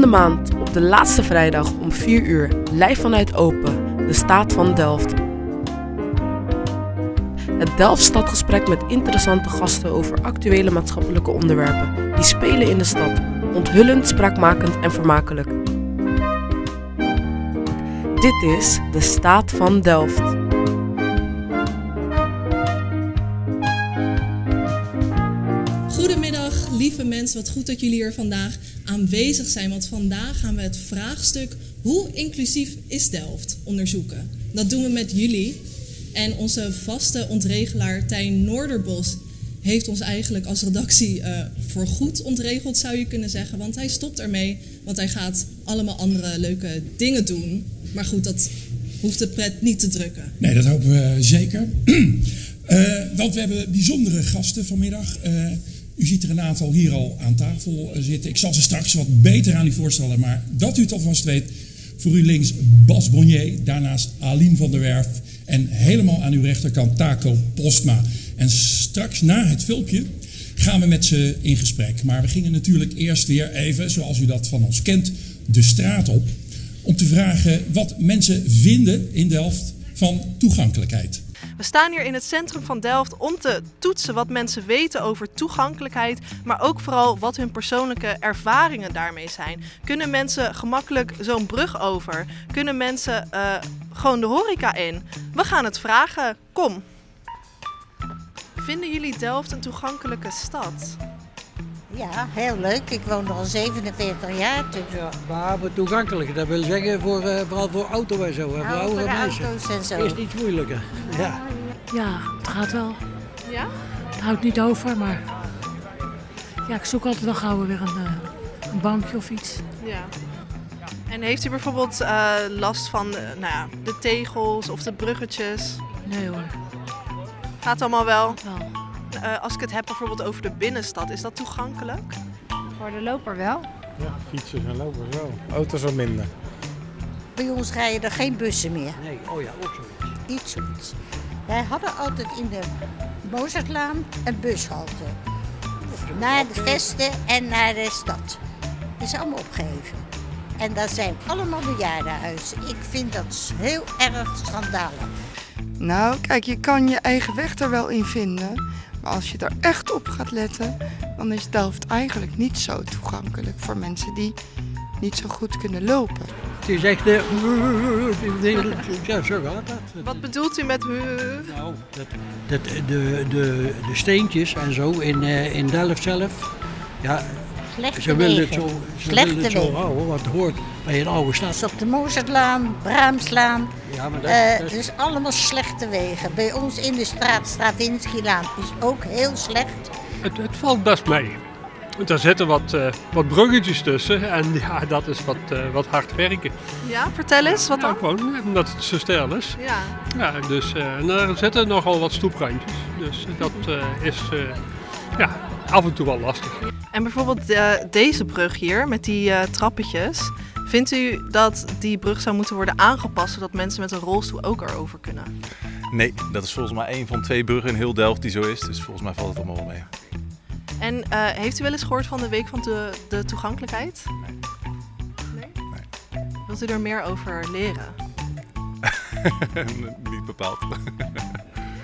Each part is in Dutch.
De maand, op de laatste vrijdag om 4 uur, live vanuit Open, de staat van Delft. Het Delft Stadgesprek met interessante gasten over actuele maatschappelijke onderwerpen die spelen in de stad, onthullend, spraakmakend en vermakelijk. Dit is de staat van Delft. Goedemiddag, lieve mensen. Wat goed dat jullie hier vandaag aanwezig zijn. Want vandaag gaan we het vraagstuk hoe inclusief is Delft onderzoeken. Dat doen we met jullie. En onze vaste ontregelaar Tijn Noorderbos heeft ons eigenlijk als redactie uh, voor goed ontregeld, zou je kunnen zeggen. Want hij stopt ermee, want hij gaat allemaal andere leuke dingen doen. Maar goed, dat hoeft de pret niet te drukken. Nee, dat hopen we zeker. uh, want we hebben bijzondere gasten vanmiddag. Uh, u ziet er een aantal hier al aan tafel zitten. Ik zal ze straks wat beter aan u voorstellen, maar dat u het alvast weet. Voor u links Bas Bonnier, daarnaast Aline van der Werf en helemaal aan uw rechterkant Taco Postma. En straks na het filmpje gaan we met ze in gesprek. Maar we gingen natuurlijk eerst weer even, zoals u dat van ons kent, de straat op. Om te vragen wat mensen vinden in Delft van toegankelijkheid. We staan hier in het centrum van Delft om te toetsen wat mensen weten over toegankelijkheid, maar ook vooral wat hun persoonlijke ervaringen daarmee zijn. Kunnen mensen gemakkelijk zo'n brug over? Kunnen mensen uh, gewoon de horeca in? We gaan het vragen. Kom. Vinden jullie Delft een toegankelijke stad? Ja, heel leuk. Ik woon er al 47 jaar. Dus... Ja, maar toegankelijk. Dat wil zeggen voor, uh, vooral voor auto en zo. Hè, voor oudere mensen. auto's en zo. Is iets moeilijker. Ja. ja, het gaat wel. Ja? Het houdt niet over, maar ja, ik zoek altijd wel gauw weer een, uh, een bankje of iets. Ja. En heeft u bijvoorbeeld uh, last van uh, nou ja, de tegels of de bruggetjes? Nee hoor. Gaat allemaal wel? Wel. Uh, als ik het heb bijvoorbeeld over de binnenstad, is dat toegankelijk? Voor de loper wel. Ja, fietsers en lopers wel. Auto's wat minder. Bij ons rijden er geen bussen meer. Nee, oh ja, ook zoiets. Iets zoiets. Wij hadden altijd in de Mozartlaan een bushalte. Naar de vesten en naar de stad. Dat is allemaal opgeheven. En dat zijn allemaal bejaardenhuizen. Ik vind dat heel erg schandalig. Nou, kijk, je kan je eigen weg er wel in vinden. Maar als je er echt op gaat letten, dan is Delft eigenlijk niet zo toegankelijk voor mensen die niet zo goed kunnen lopen. Het is echt. Ja, zo gaat dat. Wat bedoelt u met. Nou, dat, dat, de, de, de steentjes en zo in, in Delft zelf. Ja, Slechte ze willen het wegen. zo, ze Slechte willen het zo wegen. wat hoort bij een oude stad. Dus op de Mozartlaan, Braamslaan. Ja, maar dat, Uh, dat is- dus allemaal slechte wegen. Bij ons in de straat, Stravinskylaan, is ook heel slecht. Het, het valt best mee. Want er zitten wat, eh, wat bruggetjes tussen en ja, dat is wat, eh, wat hard werken. Ja, vertel eens, wat Ja, dan? gewoon omdat het zo stijl is. Ja. Ja, dus eh, en er zitten nogal wat stoeprandjes. Dus dat eh, is eh, ja, af en toe wel lastig. En bijvoorbeeld eh, deze brug hier met die eh, trappetjes. Vindt u dat die brug zou moeten worden aangepast zodat mensen met een rolstoel ook erover kunnen? Nee, dat is volgens mij een van twee bruggen in heel Delft die zo is. Dus volgens mij valt het allemaal wel mee. En eh, heeft u wel eens gehoord van de Week van de, de Toegankelijkheid? Nee. Wilt u er meer over leren? Niet bepaald.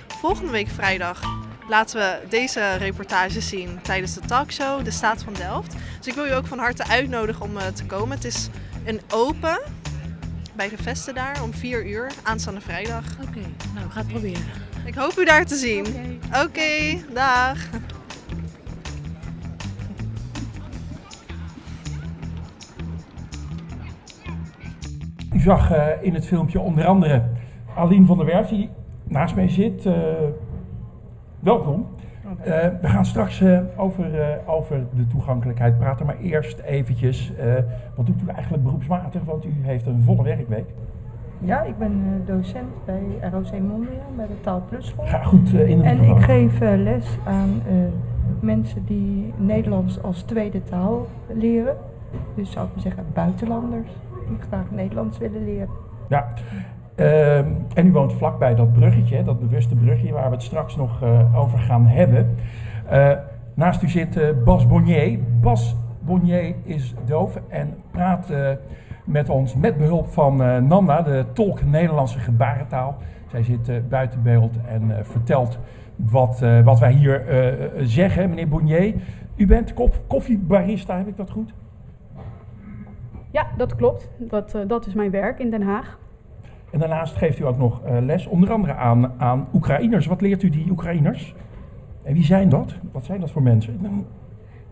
Volgende week vrijdag laten we deze reportage zien tijdens de talkshow De Staat van Delft. Dus ik wil u ook van harte uitnodigen om eh, te komen. Het is een open bij de vesten daar om 4 uur aanstaande vrijdag. Oké, nou, ik ga het proberen. Ik hoop u daar te zien. Oké, dag. U zag uh, in het filmpje onder andere Aline van der Werf, die naast mij zit. Welkom. Uh, we gaan straks over, over de toegankelijkheid praten, maar eerst eventjes, wat doet u eigenlijk beroepsmatig, want u heeft een volle werkweek. Ja, ik ben docent bij ROC Mondriaan, bij de Taal Plus School. Ga goed in de En ik geef les aan mensen die Nederlands als tweede taal leren. Dus zou ik maar zeggen buitenlanders die graag Nederlands willen leren. Ja, uh, en u woont vlakbij dat bruggetje, dat bewuste bruggetje waar we het straks nog over gaan hebben. naast u zit Bas Bonnier. Bas, Bonnier is doof en praat met ons met behulp van Nanda, de tolk Nederlandse gebarentaal. Zij zit buiten beeld en vertelt wat, wat wij hier zeggen. Meneer Bonnier, u bent koff koffiebarista, heb ik dat goed? Ja, dat klopt. Dat, dat is mijn werk in Den Haag. En daarnaast geeft u ook nog les, onder andere aan, aan Oekraïners. Wat leert u die Oekraïners? En wie zijn dat? Wat zijn dat voor mensen?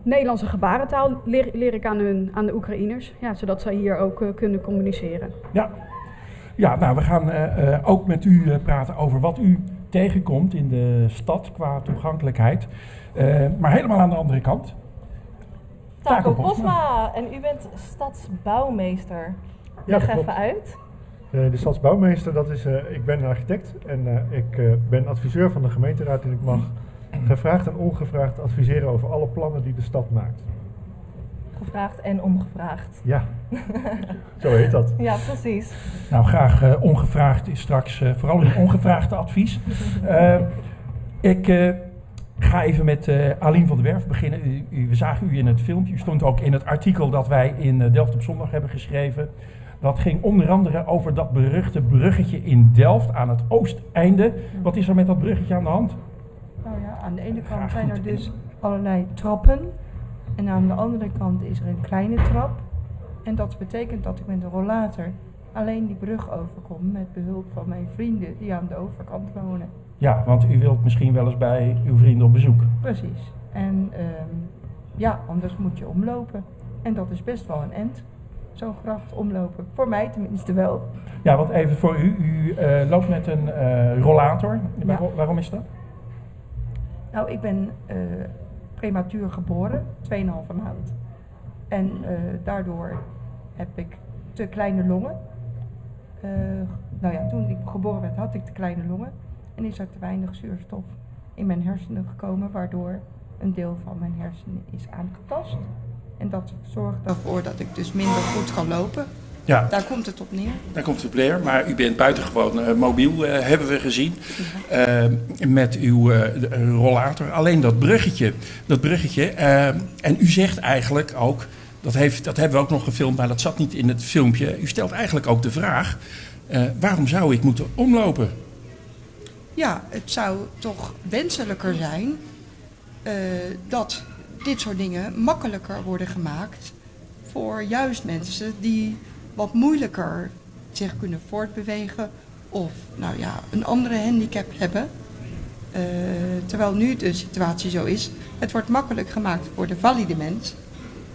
Nederlandse gebarentaal leer, leer, ik aan, hun, aan de Oekraïners, ja, zodat zij hier ook uh, kunnen communiceren. Ja. ja, nou we gaan uh, uh, ook met u praten over wat u tegenkomt in de stad qua toegankelijkheid. maar helemaal aan de andere kant. Taco Posma, en u bent stadsbouwmeester. Leg even uit. De stadsbouwmeester, dat is, ik ben een architect en ik ben adviseur van de gemeenteraad en ik mag gevraagd en ongevraagd adviseren over alle plannen die de stad maakt. Gevraagd en ongevraagd. Ja, zo heet dat. Ja, precies. Nou, graag uh, ongevraagd is straks uh, vooral een ongevraagde advies. Uh, ik ga even met Aline van der Werf beginnen. U, u, we zagen u in het filmpje, u stond ook in het artikel dat wij in Delft op zondag hebben geschreven. Dat ging onder andere over dat beruchte bruggetje in Delft aan het oosteinde. Wat is er met dat bruggetje aan de hand? Nou ja, aan de ene kant zijn er dus allerlei trappen. En aan de andere kant is er een kleine trap. En dat betekent dat ik met een rollator alleen die brug overkom met behulp van mijn vrienden die aan de overkant wonen. Ja, want u wilt misschien wel eens bij uw vrienden op bezoek. Precies. En um, ja, anders moet je omlopen. En dat is best wel een end. Zo'n gracht omlopen. Voor mij tenminste wel. Ja, want even voor u. U uh, loopt met een uh, rollator. Ja. waarom is dat? Nou, ik ben uh, prematuur geboren, 2,5 maand. En daardoor heb ik te kleine longen. Nou ja, toen ik geboren werd had ik te kleine longen. En is er te weinig zuurstof in mijn hersenen gekomen, waardoor een deel van mijn hersenen is aangetast. En dat zorgt ervoor dat ik dus minder goed kan lopen. Ja. Daar komt het op neer. Daar komt het op neer, maar u bent buitengewoon uh, mobiel, uh, hebben we gezien. Uh, met uw rollator. Alleen dat bruggetje. Dat bruggetje en u zegt eigenlijk ook, dat, heeft, dat hebben we ook nog gefilmd, maar dat zat niet in het filmpje. U stelt eigenlijk ook de vraag, waarom zou ik moeten omlopen? Ja, het zou toch wenselijker zijn dat dit soort dingen makkelijker worden gemaakt voor juist mensen die wat moeilijker zich kunnen voortbewegen of nou ja, een andere handicap hebben. Uh, terwijl nu de situatie zo is, het wordt makkelijk gemaakt voor de valide mens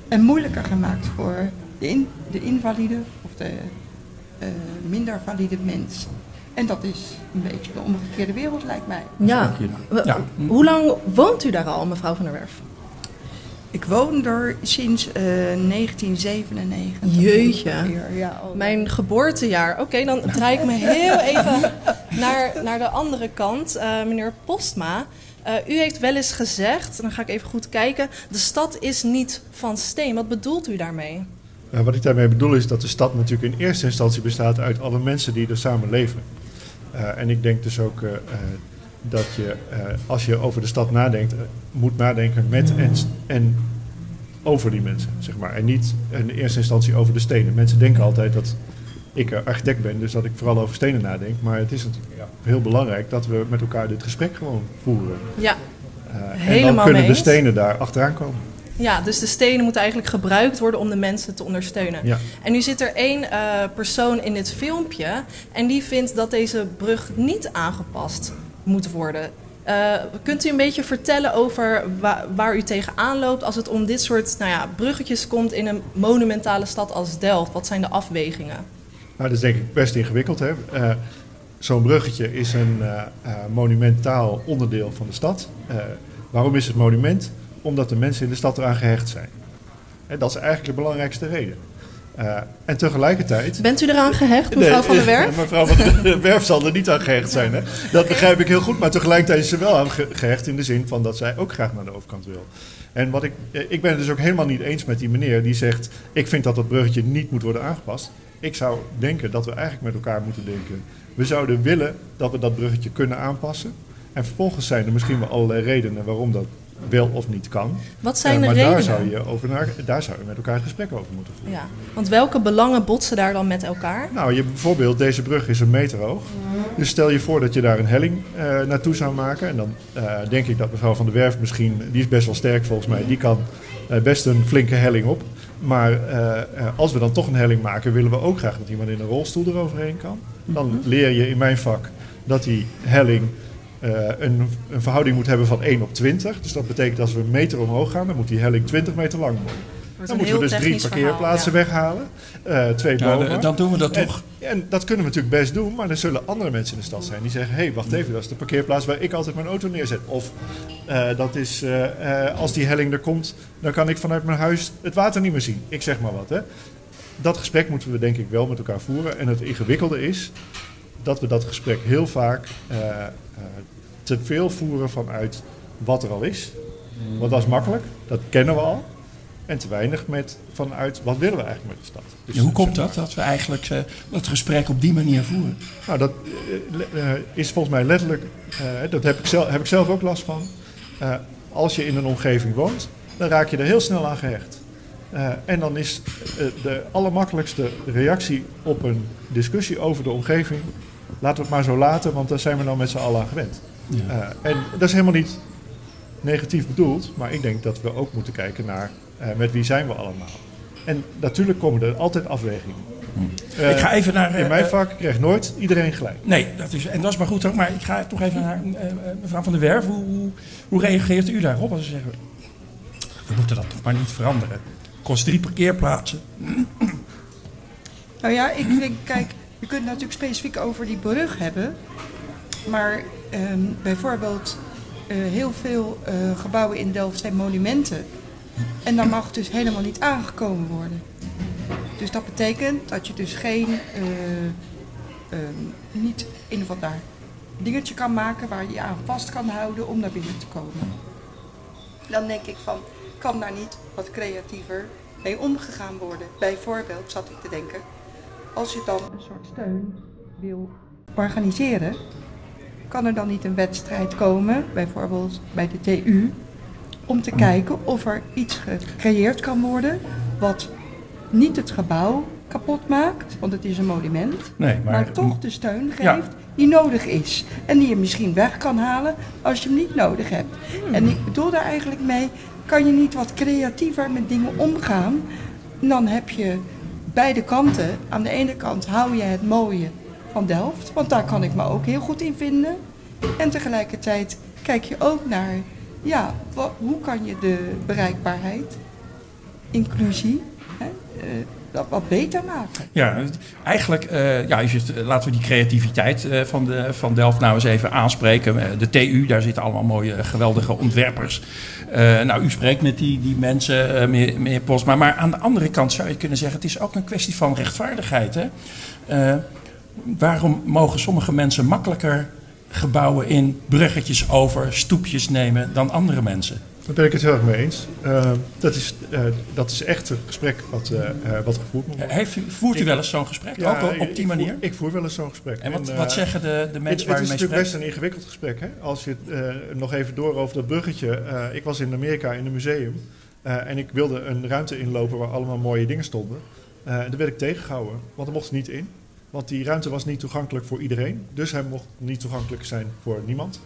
en moeilijker gemaakt voor de, in, de invalide of de uh, minder valide mens. En dat is een beetje de omgekeerde wereld, lijkt mij. Ja. ja. Hoe lang woont u daar al, mevrouw van der Werf? Ik woon er sinds uh, 1997. Jeetje. Ja, Mijn geboortejaar. Oké, okay, dan draai ik me heel even naar, naar de andere kant. Uh, meneer Postma, uh, u heeft wel eens gezegd, dan ga ik even goed kijken, de stad is niet van steen. Wat bedoelt u daarmee? Nou, wat ik daarmee bedoel is dat de stad natuurlijk in eerste instantie bestaat uit alle mensen die er samen leven. Uh, en ik denk dus ook dat je, uh, als je over de stad nadenkt, uh, moet nadenken met en, en over die mensen, zeg maar. En niet in eerste instantie over de stenen. Mensen denken altijd dat ik architect ben, dus dat ik vooral over stenen nadenk. Maar het is natuurlijk ja, heel belangrijk dat we met elkaar dit gesprek gewoon voeren. Ja, uh, Helemaal en dan kunnen de stenen daar achteraan komen. Ja, dus de stenen moeten eigenlijk gebruikt worden om de mensen te ondersteunen. Ja. En nu zit er één uh, persoon in dit filmpje en die vindt dat deze brug niet aangepast moet worden. Uh, kunt u een beetje vertellen over wa waar u tegenaan loopt als het om dit soort nou ja, bruggetjes komt in een monumentale stad als Delft? Wat zijn de afwegingen? Nou, dat is denk ik best ingewikkeld. Uh, Zo'n bruggetje is een uh, monumentaal onderdeel van de stad. waarom is het monument? Omdat de mensen in de stad eraan gehecht zijn. Dat is eigenlijk de belangrijkste reden. Uh, en tegelijkertijd. Bent u eraan gehecht, mevrouw van der Werf? mevrouw van der Werf zal er niet aan gehecht zijn. Hè? Dat begrijp ik heel goed. Maar tegelijkertijd is ze wel aan gehecht in de zin van dat zij ook graag naar de overkant wil. En wat ik, eh, ik ben het dus ook helemaal niet eens met die meneer die zegt: Ik vind dat dat bruggetje niet moet worden aangepast. Ik zou denken dat we eigenlijk met elkaar moeten denken. We zouden willen dat we dat bruggetje kunnen aanpassen. En vervolgens zijn er misschien wel allerlei redenen waarom dat wel of niet kan. Wat zijn Eh, de maar redenen? Daar zou, je over naar, daar zou je met elkaar een gesprek over moeten voeren. Ja, want welke belangen botsen daar dan met elkaar? Nou, je, bijvoorbeeld deze brug is een meter hoog. Dus stel je voor dat je daar een helling eh, naartoe zou maken. En dan eh, denk ik dat mevrouw van der Werf misschien, die is best wel sterk volgens mij, die kan best een flinke helling op. Maar als we dan toch een helling maken, willen we ook graag dat iemand in een rolstoel eroverheen kan. Dan leer je in mijn vak dat die helling een, een verhouding moet hebben van 1 op 20. Dus dat betekent dat als we een meter omhoog gaan, dan moet die helling 20 meter lang worden. Dan moeten we dus drie parkeerplaatsen verhaal, weghalen. eh, twee Ja, bomen. dan doen we dat En- toch. En dat kunnen we natuurlijk best doen, maar er zullen andere mensen in de stad zijn die zeggen: hé, hey, wacht even, dat is de parkeerplaats waar ik altijd mijn auto neerzet. Of eh, dat is eh, eh, als die helling er komt, dan kan ik vanuit mijn huis het water niet meer zien. Ik zeg maar wat. Hè. Dat gesprek moeten we denk ik wel met elkaar voeren. En het ingewikkelde is dat we dat gesprek heel vaak eh, eh, te veel voeren vanuit wat er al is. Want dat is makkelijk, dat kennen we al. En te weinig met vanuit wat willen we eigenlijk met de stad. Dus Ja, hoe komt dat, dat we eigenlijk eh, dat gesprek op die manier voeren? nou, dat is volgens mij letterlijk, dat heb ik, zelf, heb ik zelf ook last van. Als je in een omgeving woont, dan raak je er heel snel aan gehecht. Eh, en dan is de allermakkelijkste reactie op een discussie over de omgeving, laten we het maar zo laten, want daar zijn we nou met z'n allen aan gewend. Ja. Eh, en dat is helemaal niet negatief bedoeld, maar ik denk dat we ook moeten kijken naar eh, met wie zijn we allemaal. En natuurlijk komen er altijd afwegingen. Eh, Ik ga even naar, in eh, mijn eh, vak krijgt nooit iedereen gelijk. Nee, dat is, en dat is maar goed ook. Maar ik ga toch even naar eh, eh, mevrouw van der Werf. Hoe, hoe, hoe reageert u daarop als ze zeggen... we moeten dat toch maar niet veranderen. Kost drie parkeerplaatsen. Nou ja, ik denk, kijk, je kunt het natuurlijk specifiek over die brug hebben. Maar ehm, bijvoorbeeld eh, heel veel eh, gebouwen in Delft zijn monumenten. En daar mag dus helemaal niet aangekomen worden. Dus dat betekent dat je dus geen, eh, ehm, niet een of ander dingetje kan maken waar je je aan vast kan houden om naar binnen te komen. Dan denk ik van, kan daar niet wat creatiever mee omgegaan worden? Bijvoorbeeld, zat ik te denken, als je dan een soort steun wil organiseren, kan er dan niet een wedstrijd komen, bijvoorbeeld bij de TU, om te kijken of er iets gecreëerd kan worden wat niet het gebouw kapot maakt, want het is een monument, Nee, maar- toch de steun geeft Ja. die nodig is. En die je misschien weg kan halen als je hem niet nodig hebt. En ik bedoel daar eigenlijk mee, kan je niet wat creatiever met dingen omgaan, dan heb je beide kanten. Aan de ene kant hou je het mooie van Delft, want daar kan ik me ook heel goed in vinden. En tegelijkertijd kijk je ook naar, ja, hoe kan je de bereikbaarheid, inclusie, hè, eh, dat wat beter maken. Ja, eigenlijk, eh, ja, eh, laten we die creativiteit eh, van, de, van Delft nou eens even aanspreken. De TU, daar zitten allemaal mooie, geweldige ontwerpers. Nou, u spreekt met die, die mensen, eh, meneer, Posma. Maar aan de andere kant zou je kunnen zeggen, het is ook een kwestie van rechtvaardigheid. Hè? Waarom mogen sommige mensen makkelijker gebouwen in bruggetjes over, stoepjes nemen dan andere mensen? Daar ben ik het heel erg mee eens. Eh, dat, is, eh, dat is echt een gesprek wat, eh, wat gevoerd moet worden. Heeft u, voert u wel eens zo'n gesprek? Ja, ook op die ik manier? voer- ik voer wel eens zo'n gesprek. En wat, wat zeggen de, de mensen het, waar het u is mee natuurlijk spreekt? best een ingewikkeld gesprek. Hè? Als je het, nog even door over dat bruggetje. Ik was in Amerika in een museum. en ik wilde een ruimte inlopen waar allemaal mooie dingen stonden. En daar werd ik tegengehouden, want er mocht niet in. Want die ruimte was niet toegankelijk voor iedereen. Dus hij mocht niet toegankelijk zijn voor niemand.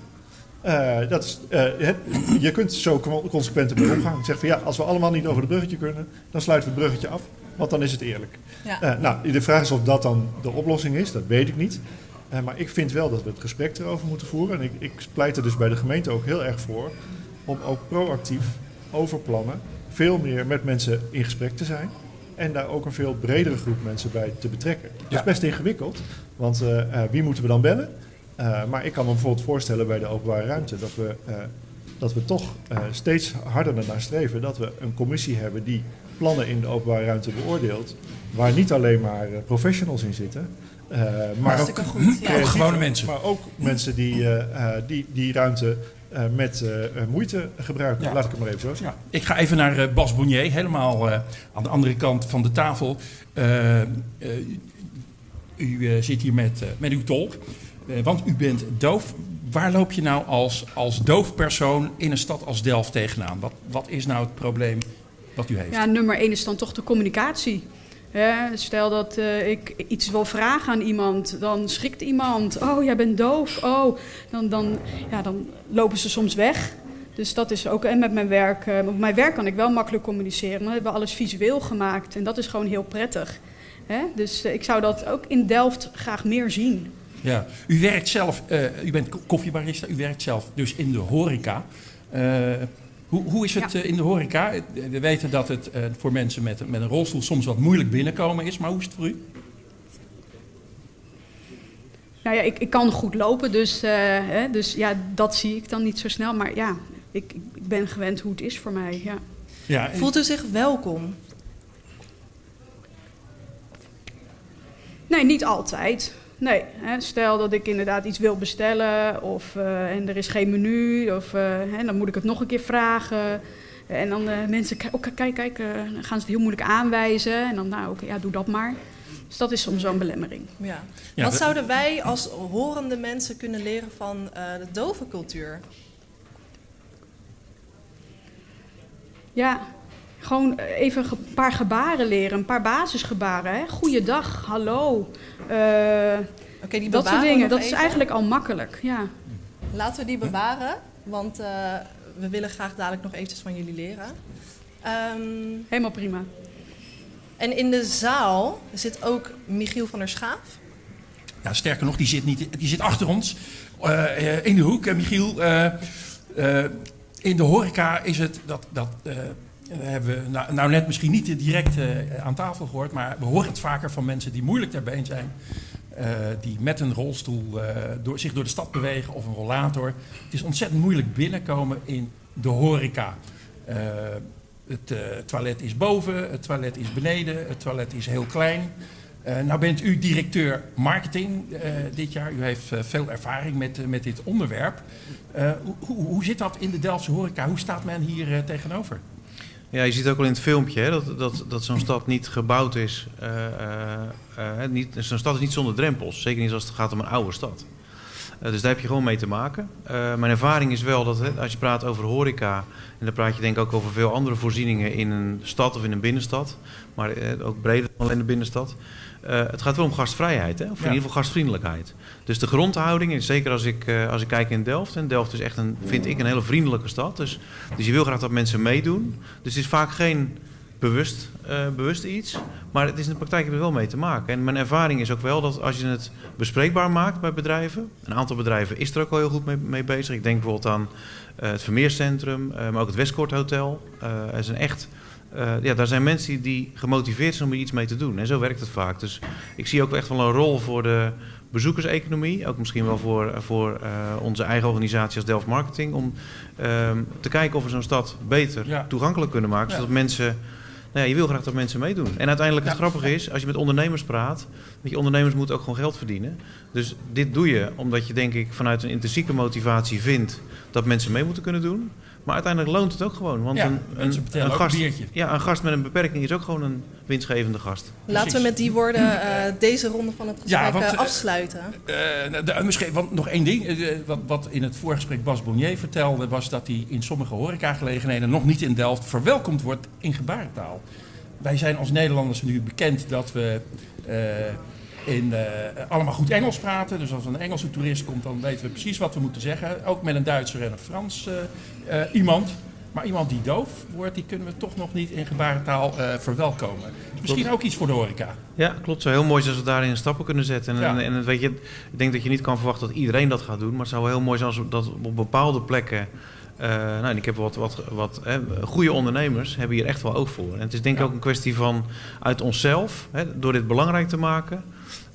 Eh, dat is, eh, het- je kunt zo con- consequent ermee omgaan. Zeg van ja, als we allemaal niet over het bruggetje kunnen, dan sluiten we het bruggetje af. Want dan is het eerlijk. Ja. Eh, nou, de vraag is of dat dan de oplossing is, dat weet ik niet. Eh, maar ik vind wel dat we het gesprek erover moeten voeren. En ik, ik pleit er dus bij de gemeente ook heel erg voor om ook proactief over plannen veel meer met mensen in gesprek te zijn. En daar ook een veel bredere groep mensen bij te betrekken. Dat Ja. is best ingewikkeld, want eh, eh, wie moeten we dan bellen? Eh, maar ik kan me bijvoorbeeld voorstellen bij de openbare ruimte dat we, eh, dat we toch eh, steeds harder ernaar streven dat we een commissie hebben die plannen in de openbare ruimte beoordeelt, waar niet alleen maar professionals in zitten, eh, maar ook, goed, ja. Ook gewone mensen. Maar ook mensen die eh, eh, die, die ruimte eh, met moeite gebruiken. Ja. Laat ik het maar even zo zeggen. Ja, ik ga even naar Bas Bonnier, helemaal aan de andere kant van de tafel. Eh, eh, u zit hier met, met uw tolk, want u bent doof. waar loop je nou als, als doof persoon in een stad als Delft tegenaan? Wat, wat is nou het probleem wat u heeft? Ja, nummer één is dan toch de communicatie. Stel dat eh, ik iets wil vragen aan iemand, dan schrikt iemand. Oh, jij bent doof. Oh, dan, dan, ja, dan lopen ze soms weg. Dus dat is ook en met mijn werk. eh, op mijn werk kan ik wel makkelijk communiceren. Hebben we alles visueel gemaakt en dat is gewoon heel prettig. Hè? Dus eh, ik zou dat ook in Delft graag meer zien. Ja, u werkt zelf, eh, u bent ko- koffiebarista, u werkt zelf dus in de horeca. Eh, hoe, hoe is het Ja. eh, in de horeca? We weten dat het eh, voor mensen met, met een rolstoel soms wat moeilijk binnenkomen is, maar hoe is het voor u? Nou ja, ik, ik kan goed lopen, dus, eh, hè, dus ja, dat zie ik dan niet zo snel. Maar ja, ik, ik ben gewend hoe het is voor mij. Ja. Ja, en- Voelt u zich welkom? Nee, niet altijd. Nee, hè, stel dat ik inderdaad iets wil bestellen of, eh, en er is geen menu, of, eh, hè, dan moet ik het nog een keer vragen. En dan eh, mensen, oh, kijk, kijk, dan gaan ze het heel moeilijk aanwijzen. En dan, nou oké, ja, doe dat maar. Dus dat is soms zo'n belemmering. Ja. Ja, Wat zouden wij als horende mensen kunnen leren van eh, de dove cultuur? Ja, gewoon even een paar gebaren leren, een paar basisgebaren. Hè? Goeiedag, hallo. eh, Oké, die dat soort dingen, dat is eigenlijk al makkelijk. Ja. Laten we die bewaren, want eh, we willen graag dadelijk nog eventjes van jullie leren. Ehm, Helemaal prima. en in de zaal zit ook Michiel van der Schaaf. Ja, sterker nog, die zit, niet, die zit achter ons eh, eh, in de hoek. En Michiel, eh, eh, in de horeca is het dat. dat eh, hebben we nou, nou net misschien niet direct eh, aan tafel gehoord, maar we horen het vaker van mensen die moeilijk ter been zijn. eh, die met een rolstoel eh, door, zich door de stad bewegen of een rollator. Het is ontzettend moeilijk binnenkomen in de horeca. Het toilet is boven, het toilet is beneden, het toilet is heel klein. Nou bent u directeur marketing dit jaar. U heeft veel ervaring met, met dit onderwerp. Hoe, hoe, hoe zit dat in de Delftse horeca? Hoe staat men hier tegenover? Ja, je ziet ook al in het filmpje hè, dat, dat, dat zo'n stad niet gebouwd is. eh, eh, eh, niet, zo'n stad is niet zonder drempels. Zeker niet als het gaat om een oude stad. Dus daar heb je gewoon mee te maken. Mijn ervaring is wel dat hè, als je praat over horeca... en dan praat je denk ik ook over veel andere voorzieningen in een stad of in een binnenstad... maar ook breder dan alleen de binnenstad... Eh, het gaat wel om gastvrijheid, hè? of in Ja. ieder geval gastvriendelijkheid. Dus de grondhouding, en zeker als ik, eh, als ik kijk in Delft... en Delft is echt, een, vind ik, een hele vriendelijke stad. Dus, dus je wil graag dat mensen meedoen. Dus het is vaak geen bewust, eh, bewust iets. Maar het is in de praktijk er wel mee te maken. En mijn ervaring is ook wel dat als je het bespreekbaar maakt bij bedrijven... een aantal bedrijven is er ook al heel goed mee, mee bezig. Ik denk bijvoorbeeld aan het Vermeercentrum, maar ook het Westcourt Hotel. Eh, er zijn echt... eh, ja, daar zijn mensen die, gemotiveerd zijn om er iets mee te doen. En zo werkt het vaak. Dus ik zie ook echt wel een rol voor de bezoekerseconomie. Ook misschien wel voor, voor eh, onze eigen organisatie als Delft Marketing. Om ehm, te kijken of we zo'n stad beter Ja. toegankelijk kunnen maken. Ja. Zodat mensen... Nou ja, je wil graag dat mensen meedoen. En uiteindelijk het grappige is, als je met ondernemers praat... dat je ondernemers moeten ook gewoon geld verdienen. Dus dit doe je omdat je denk ik vanuit een intrinsieke motivatie vindt... dat mensen mee moeten kunnen doen. Maar uiteindelijk loont het ook gewoon. Want Ja, een, een, een ook gast, een ja, een gast met een beperking is ook gewoon een winstgevende gast. Laten we met die woorden eh, deze ronde van het gesprek Ja, want, eh, eh, afsluiten. De- misschien want nog één ding. Wat, wat in het voorgesprek Bas Bonnier vertelde... was dat hij in sommige horecagelegenheden... nog niet in Delft verwelkomd wordt in gebarentaal. Wij zijn als Nederlanders nu bekend dat we... in, eh, allemaal goed Engels praten. Dus als een Engelse toerist komt, dan weten we precies wat we moeten zeggen. Ook met een Duitser en een Frans eh, eh, iemand. Maar iemand die doof wordt, die kunnen we toch nog niet in gebarentaal verwelkomen. Dus misschien ook iets voor de horeca. Ja, klopt. Zou heel mooi zijn als we daarin stappen kunnen zetten. En, Ja. en, weet je, ik denk dat je niet kan verwachten dat iedereen dat gaat doen. Maar het zou wel heel mooi zijn als we dat op bepaalde plekken... nou, en ik heb wat, wat, wat hè, goede ondernemers hebben hier echt wel oog voor. En het is denk ik ook een kwestie van uit onszelf, hè, door dit belangrijk te maken...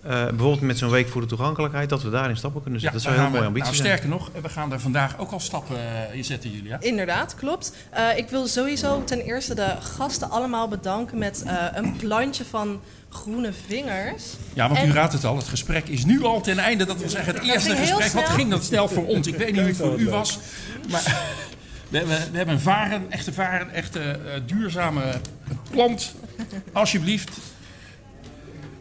eh, bijvoorbeeld met zo'n week voor de toegankelijkheid, dat we daarin stappen kunnen zetten. dat zou daar heel mooi ambitie nou, zijn. Sterker nog, we gaan er vandaag ook al stappen eh, in zetten, Julia. Inderdaad, klopt. Eh, ik wil sowieso ten eerste de gasten allemaal bedanken met eh, een plantje van groene vingers. Ja, want u raadt het al, het gesprek is nu al ten einde. Dat wil zeggen, het Dat eerste gesprek. Wat ging dat snel voor ons? Ik weet niet hoe het voor u was. Maar we, hebben- we hebben een varen, echte varen, echte duurzame plant. Alsjeblieft.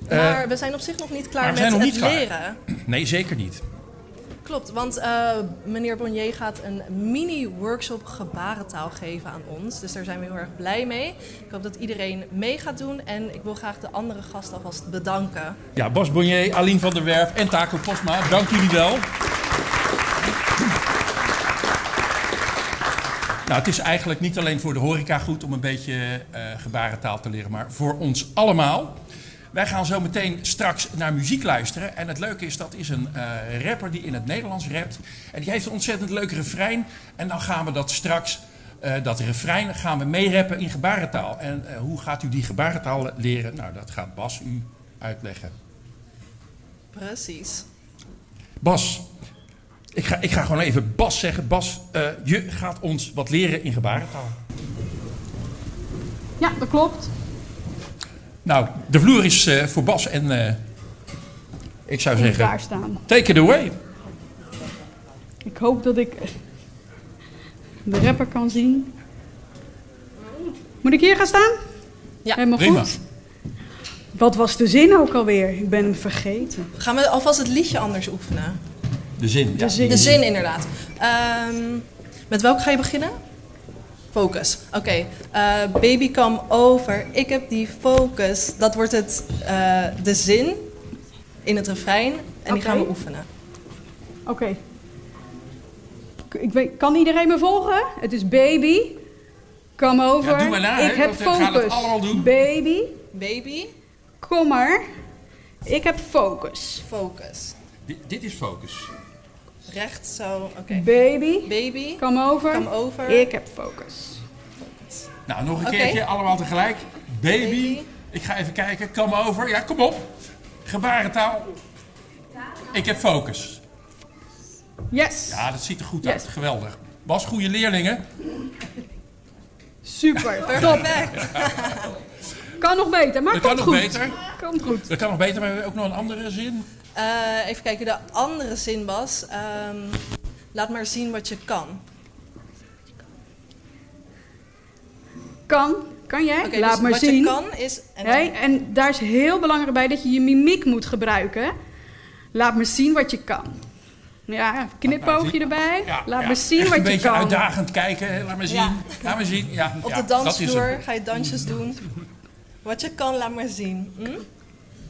Eh, Maar we zijn op zich nog niet klaar met zijn nog het niet klaar. leren. Nee, zeker niet. Klopt, want eh, meneer Bonnier gaat een mini-workshop gebarentaal geven aan ons. Dus daar zijn we heel erg blij mee. Ik hoop dat iedereen mee gaat doen. En ik wil graag de andere gasten alvast bedanken. Ja, Bas Bonnier, Aline van der Werf en Taco Posma, dank jullie wel. Nou, het is eigenlijk niet alleen voor de horeca goed om een beetje uh, gebarentaal te leren, maar voor ons allemaal. Wij gaan zo meteen straks naar muziek luisteren. En het leuke is, dat is een uh, rapper die in het Nederlands rapt. En die heeft een ontzettend leuke refrein. En dan gaan we dat straks, uh, dat refrein, gaan we meerappen in gebarentaal. En uh, hoe gaat u die gebarentaal leren? Nou, dat gaat Bas u uitleggen. Precies. Bas, ik ga, ik ga gewoon even Bas zeggen. Bas, je gaat ons wat leren in gebarentaal. Ja, dat klopt. Nou, de vloer is uh, voor Bas en uh, ik zou zeggen, daar staan. take it away. Ik hoop dat ik de rapper kan zien. Moet ik hier gaan staan? Ja, helemaal prima. goed. Wat was de zin ook alweer? Ik ben hem vergeten. Gaan we alvast het liedje anders oefenen? De zin. De ja. zin. De zin, inderdaad. Um, met welke ga je beginnen? Focus. Oké. Okay. Uh, baby come over. Ik heb die focus. Dat wordt het, uh, de zin in het refrein. En okay. die gaan we oefenen. Oké. Okay. Ik weet, kan iedereen me volgen? Het is baby. Come over. Ja, doe maar na, ik hè? heb focus. Gaan het allemaal doen. Baby. Baby. Kom maar. Ik heb focus. Focus. D dit is focus. Recht, zo. Oké. Okay. Baby. Baby. Come over. Come over. Ik heb focus. focus. Nou, nog een keertje, allemaal tegelijk. Baby. Baby. Ik ga even kijken. Kom over. Ja, kom op. Gebarentaal. Ik heb focus. Yes. Ja, dat ziet er goed Yes. uit. Geweldig. Bas, goede leerlingen. Super. Top. Perfect. Kan nog beter, maar Dat komt kan nog goed. beter. Komt goed. Dat kan nog beter, maar we hebben ook nog een andere zin. Uh, even kijken, de andere zin was... Um, laat maar zien wat je kan. Kan. Kan jij? Laat dus maar wat zien. je kan is... En Nee, en daar is heel belangrijk bij dat je je mimiek moet gebruiken. Laat me zien wat je kan. Ja, knipoogje erbij. Ja, Laat ja. me zien Echt wat een je beetje kan. uitdagend kijken. hè. Laat maar zien. Ja. Laat maar zien. Ja, Op ja, de dat is dansvloer ga je dansjes doen. Wat je kan, laat maar zien. Hm?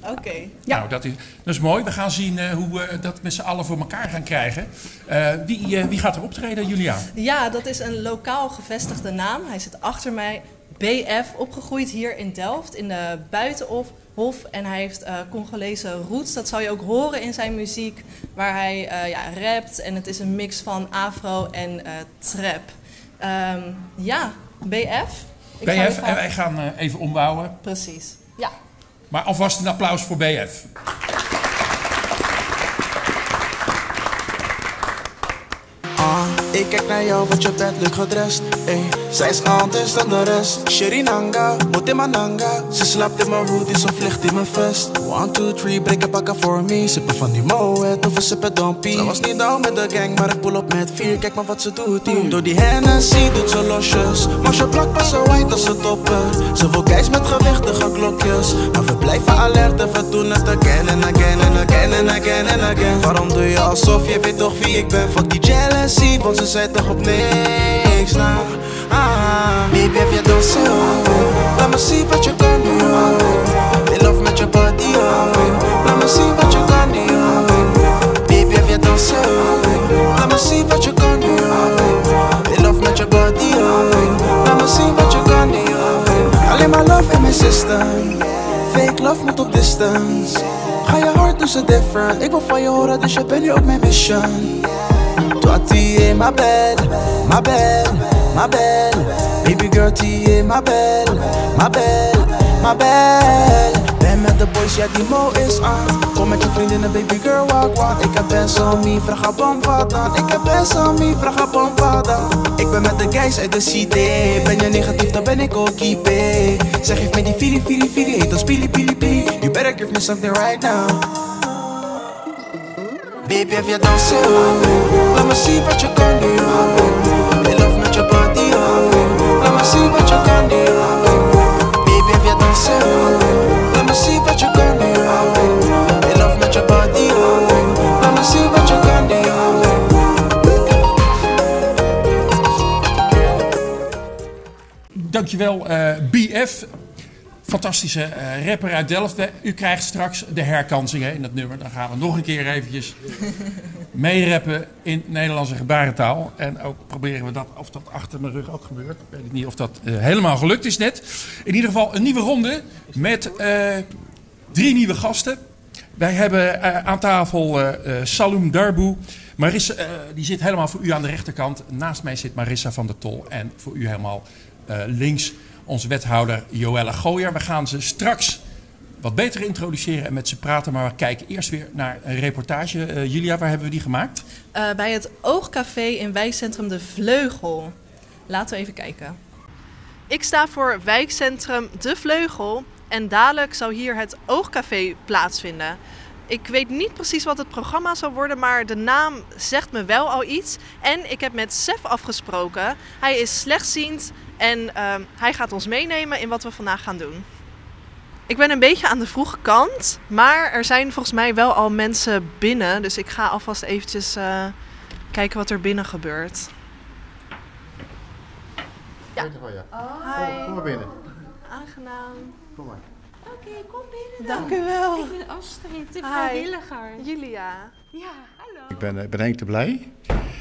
Oké. Nou, dat is, dat is mooi. We gaan zien eh, hoe we dat met z'n allen voor elkaar gaan krijgen. Eh, wie, eh, wie gaat er optreden, Juliaan? Ja, dat is een lokaal gevestigde naam. Hij zit achter mij. BF, opgegroeid hier in Delft, in de Buitenhof. Hof, en hij heeft eh, Congolese roots. Dat zal je ook horen in zijn muziek, waar hij eh, ja, rapt. En het is een mix van afro en eh, trap. Ehm, ja, BF. Ik zou BF, en wij gaan eh, even ombouwen. Precies. Ja. Maar alvast een applaus voor BF. Ah, ik kijk naar jou, want je bent leuk gedrest. Ey, zij is anders dan de rest. Shirinanga, Motemananga. Ze slaapt in mijn hoodie, zo vliegt in mijn vest. One, two, three, break een pakken voor me. Sippen van die moed of een sippen dompie. Ze was niet down met de gang, maar ik pull op met vier. Kijk maar wat ze doet hier. Door die Hennessy doet ze losjes. Maar ze plakt pas zo white als ze topper. Ze wil guys met gewichtige klokjes. Maar we blijven alert en we doen het again and again and again and again and again. Waarom doe je alsof je weet toch wie ik ben? Fuck die jealousy, want ze zei toch op niks nou. Ah, baby, heb je dansen? oh. Laat me zien wat je kan doen. oh. Ik love met je body, oh. Laat me zien wat je kan doen. oh. Baby, heb je dansen? oh. Laat me zien wat je kan doen. oh. Ik love met je body, oh. Laat me zien wat je kan doen. oh. Alleen maar love in mijn system. Fake love moet op distance. Ga je hard, doe ze different. Ik wil van je horen, dus je bent nu op mijn mission. Toi, tu es ma belle, ma belle, ma belle. Baby girl, tu es ma belle, ma belle, ma belle. Ben met de boys, ja die mo is aan. Kom met je vriendinnen, baby girl, walk walk. Ik heb best on me, vraag a bom wat dan. Ik heb best on me, vraag a bom wat dan. Ik ben met de guys uit de city. Ben je negatief, dan ben ik ook keep Zeg, geef me die fili, fili, fili. Heet als pili, pili, pili. You better give me something right now. Baby, if you dance, oh, let me see what you can do. In love met your body, oh, let me see what you can do. Baby, if you dance, oh, let me see what you can do. In love met your body, oh, let me see what you can do. Dankjewel, eh, uh, BF. Fantastische eh, rapper uit Delft. U krijgt straks de herkansing hè, in dat nummer. Dan gaan we nog een keer eventjes meerappen in Nederlandse gebarentaal. En ook proberen we dat, of dat achter mijn rug ook gebeurt. Ik weet niet of dat eh, helemaal gelukt is net. In ieder geval een nieuwe ronde met eh, drie nieuwe gasten. Wij hebben aan tafel Saloum Darboe. Marissa, die zit helemaal voor u aan de rechterkant. Naast mij zit Marissa van der Tol. En voor u helemaal links onze wethouder Joelle Gooyer. We gaan ze straks wat beter introduceren en met ze praten. Maar we kijken eerst weer naar een reportage. Eh, Julia, waar hebben we die gemaakt? Eh, bij het Oogcafé in wijkcentrum De Vleugel. Laten we even kijken. Ik sta voor wijkcentrum De Vleugel en dadelijk zou hier het Oogcafé plaatsvinden. Ik weet niet precies wat het programma zal worden, maar de naam zegt me wel al iets. En ik heb met Sef afgesproken. Hij is slechtziend en ehm, hij gaat ons meenemen in wat we vandaag gaan doen. Ik ben een beetje aan de vroege kant, maar er zijn volgens mij wel al mensen binnen. Dus ik ga alvast eventjes eh, kijken wat er binnen gebeurt. Ja. Hi. Kom maar binnen. Aangenaam. Kom maar. Oké, kom binnen. Dank u wel. Ik ben Astrid, de vrijwilliger. Julia. Ja, hallo. Ik ben, eh, ik ben Henk de Blij.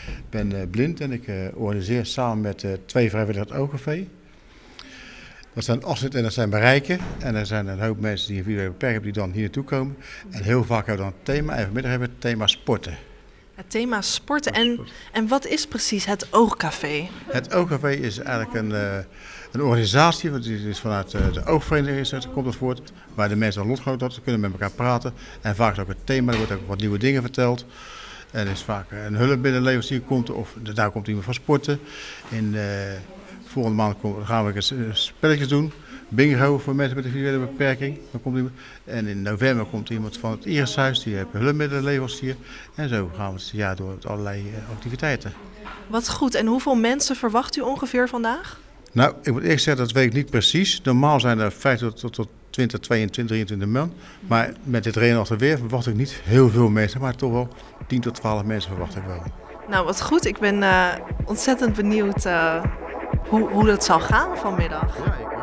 Ik ben eh, blind en ik eh, organiseer samen met eh, twee vrijwilligers het Oogcafé. Dat zijn Astrid en dat zijn Bereiken. En er zijn een hoop mensen die een visuele beperking hebben die dan hier naartoe komen. En heel vaak hebben we dan een thema. En vanmiddag hebben we het thema sporten. Het thema sporten. En, en wat is precies het Oogcafé? Het Oogcafé is eigenlijk een, eh, een organisatie, want het is vanuit eh, de oogvereniging is het, komt het voort, waar de mensen al lotgenoten dat ze kunnen met elkaar praten. En vaak is ook het thema, er wordt ook wat nieuwe dingen verteld. En er is vaak een hulp binnenleverancier komt, of daar komt iemand van sporten. In eh, volgende maand gaan we eens, eh, spelletjes doen. Bingo voor mensen met een visuele beperking. Dan komt iemand. En in november komt iemand van het Irishuis, die heeft hulpmiddelenleverancier. En zo gaan we het jaar door met allerlei eh, activiteiten. Wat goed. En hoeveel mensen verwacht u ongeveer vandaag? Nou, ik moet eerst zeggen, dat weet ik niet precies. Normaal zijn er 50 tot, tot 20, 22, 23 man. Maar met dit regenachtig weer verwacht ik niet heel veel mensen. Maar toch wel 10 tot 12 mensen verwacht ik wel. Nou, wat goed. Ik ben eh, ontzettend benieuwd eh, hoe, hoe dat zal gaan vanmiddag. Ik, eh,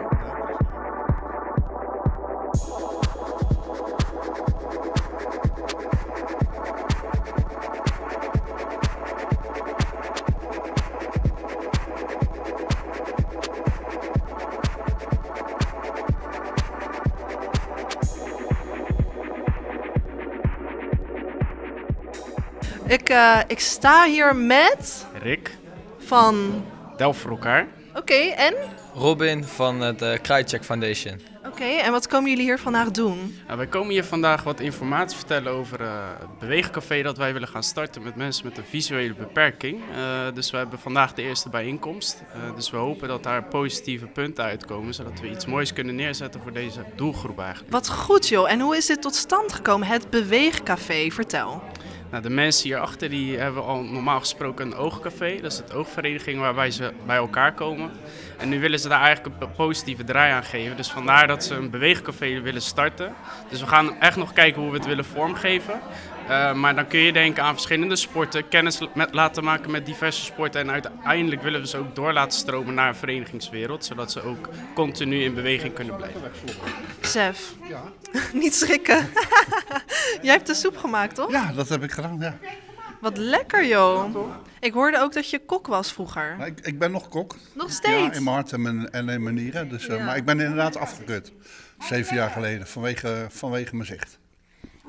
ik sta hier met Rick, van... Delft voor elkaar. Oké, en? Robin van het uh, Foundation. Oké, en wat komen jullie hier vandaag doen? Nou, wij komen hier vandaag wat informatie vertellen over eh, het beweegcafé dat wij willen gaan starten met mensen met een visuele beperking. Eh, dus we hebben vandaag de eerste bijeenkomst. Eh, dus we hopen dat daar positieve punten uitkomen, zodat we iets moois kunnen neerzetten voor deze doelgroep eigenlijk. Wat goed joh. En hoe is dit tot stand gekomen? Het Beweegcafé, vertel. Nou, de mensen hierachter die hebben al normaal gesproken een oogcafé. Dat is het oogvereniging waarbij ze bij elkaar komen. En nu willen ze daar eigenlijk een positieve draai aan geven. Dus vandaar dat ze een beweegcafé willen starten. Dus we gaan echt nog kijken hoe we het willen vormgeven. Uh, maar dan kun je denken aan verschillende sporten, kennis met, laten maken met diverse sporten. En uiteindelijk willen we ze ook door laten stromen naar een verenigingswereld. Zodat ze ook continu in beweging kunnen blijven. Sef, ja. niet schrikken. Jij hebt de soep gemaakt, toch? Ja, dat heb ik gedaan, ja. Wat lekker, joh. Ik hoorde ook dat je kok was vroeger. Nou, ik, ik, ben nog kok. Nog steeds? Ja, in mijn hart en, mijn, en in mijn nieren. Dus, uh, ja. Maar ik ben inderdaad afgekeurd. Zeven jaar geleden, vanwege, vanwege mijn zicht.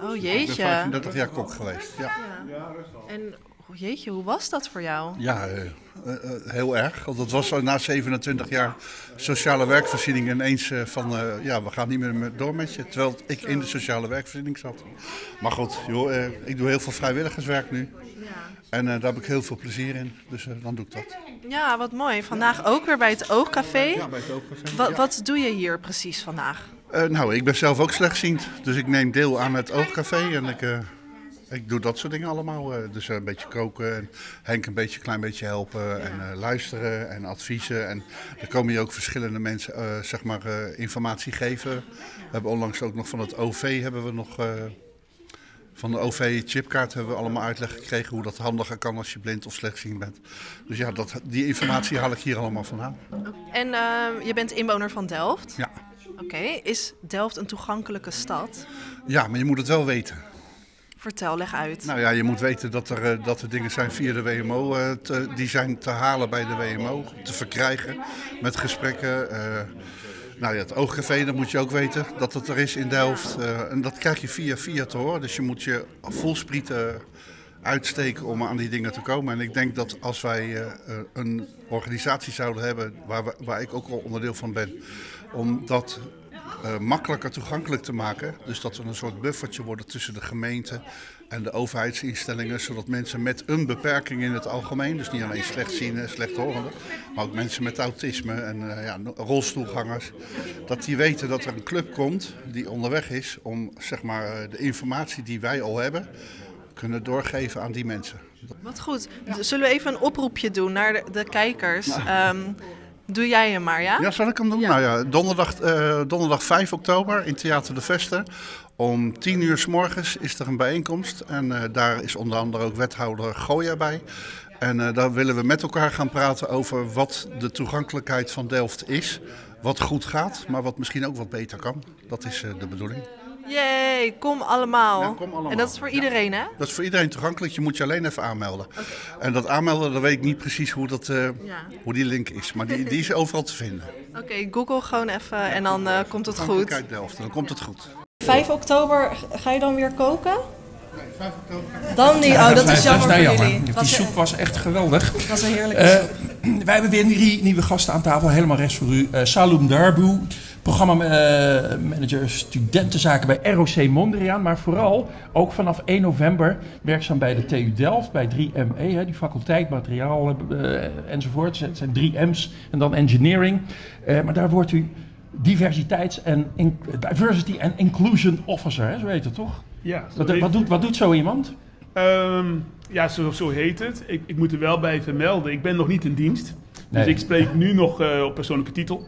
Oh jeetje. Ik ben 35 jaar kok geweest, ja. ja. En oh, jeetje, hoe was dat voor jou? Ja, uh, uh, heel erg. Want dat was na 27 jaar sociale werkvoorziening ineens van... ja, we gaan niet meer door met je. Terwijl ik in de sociale werkvoorziening zat. Maar goed, joh, ik doe heel veel vrijwilligerswerk nu. En daar heb ik heel veel plezier in. Dus dan doe ik dat. Ja, wat mooi. Vandaag ook weer bij het Oogcafé. Ja, bij het Oogcafé. Wat, wat doe je hier precies vandaag? Uh, nou, ik ben zelf ook slechtziend, dus ik neem deel aan het oogcafé en ik, uh, ik doe dat soort dingen allemaal. Uh, dus een beetje koken en Henk een beetje, klein beetje helpen en luisteren en adviezen. En er komen hier ook verschillende mensen, zeg maar, informatie geven. We hebben onlangs ook nog van het OV hebben we nog Van de OV-chipkaart hebben we allemaal uitleg gekregen hoe dat handiger kan als je blind of slechtziend bent. Dus ja, dat, die informatie haal ik hier allemaal vandaan. En ehm, je bent inwoner van Delft? Ja. Oké, is Delft een toegankelijke stad? Ja, maar je moet het wel weten. Vertel, leg uit. Nou ja, je moet weten dat er, eh, dat er dingen zijn via de WMO. eh, te- die zijn te halen bij de WMO, te verkrijgen met gesprekken. eh. nou ja, het oogcafé, dat moet je ook weten dat het er is in Delft. en dat krijg je via via te horen. Dus je moet je voelsprieten uitsteken om aan die dingen te komen. En ik denk dat als wij een organisatie zouden hebben, waar, we- waar ik ook al onderdeel van ben, om dat eh, makkelijker toegankelijk te maken. Dus dat we een soort buffertje worden tussen de gemeente en de overheidsinstellingen, zodat mensen met een beperking in het algemeen, dus niet alleen slechtzienden, slechthorenden, maar ook mensen met autisme en eh, ja, rolstoelgangers, dat die weten dat er een club komt die onderweg is om zeg maar, eh, de informatie die wij al hebben, kunnen doorgeven aan die mensen. Wat goed. Zullen we even een oproepje doen naar de, de kijkers? Ehm, doe jij hem maar, ja? Ja, zal ik hem doen? Nou ja, donderdag, eh, donderdag 5 oktober in Theater de Vester. Om 10 uur s morgens is er een bijeenkomst. En eh, daar is onder andere ook wethouder Goya bij. En eh, daar willen we met elkaar gaan praten over wat de toegankelijkheid van Delft is. Wat goed gaat, maar wat misschien ook wat beter kan. Dat is de bedoeling. Yay, kom allemaal. Ja, kom allemaal. En dat is voor iedereen, hè? Dat is voor iedereen toegankelijk. Je moet je alleen even aanmelden. En dat aanmelden, dan weet ik niet precies hoe, dat, eh, hoe die link is. Maar die, die is overal te vinden. Oké, google gewoon even en dan eh, komt het goed. Toegankelijkheid Delft, dan komt het goed. 5 oktober ga je dan weer koken? Nee, 5 oktober. Dan niet. Oh, dat is jammer voor jullie. Die soep was echt geweldig. Dat was een heerlijke Eh, soep. wij hebben weer drie nieuwe gasten aan tafel. Helemaal rechts voor u. Eh Saloum Darbu, programmamanager studentenzaken bij ROC Mondriaan. Maar vooral ook vanaf 1 november werkzaam bij de TU Delft, bij 3ME. Hè, die faculteit, materiaal eh, enzovoort. Het zijn drie M's en dan engineering. Eh, maar daar wordt u diversiteits- en in- diversity and inclusion officer, hè, zo heet het toch? Ja, Wat, wat, doet, wat doet zo iemand? Ehm, ja, zo, zo heet het. Ik, ik moet er wel bij vermelden, ik ben nog niet in dienst. Nee. Dus ik spreek nu nog eh, op persoonlijke titel.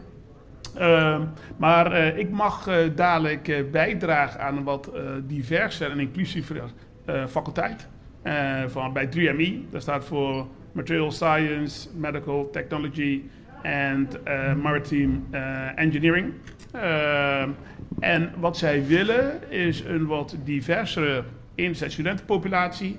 Ehm, maar eh, ik mag eh, dadelijk eh, bijdragen aan een wat diverser en inclusieve eh, faculteit. Van, bij 3ME, dat staat voor Material Science, Medical Technology en Maritime Engineering. Ehm, en wat zij willen is een wat diversere enerzijds studentenpopulatie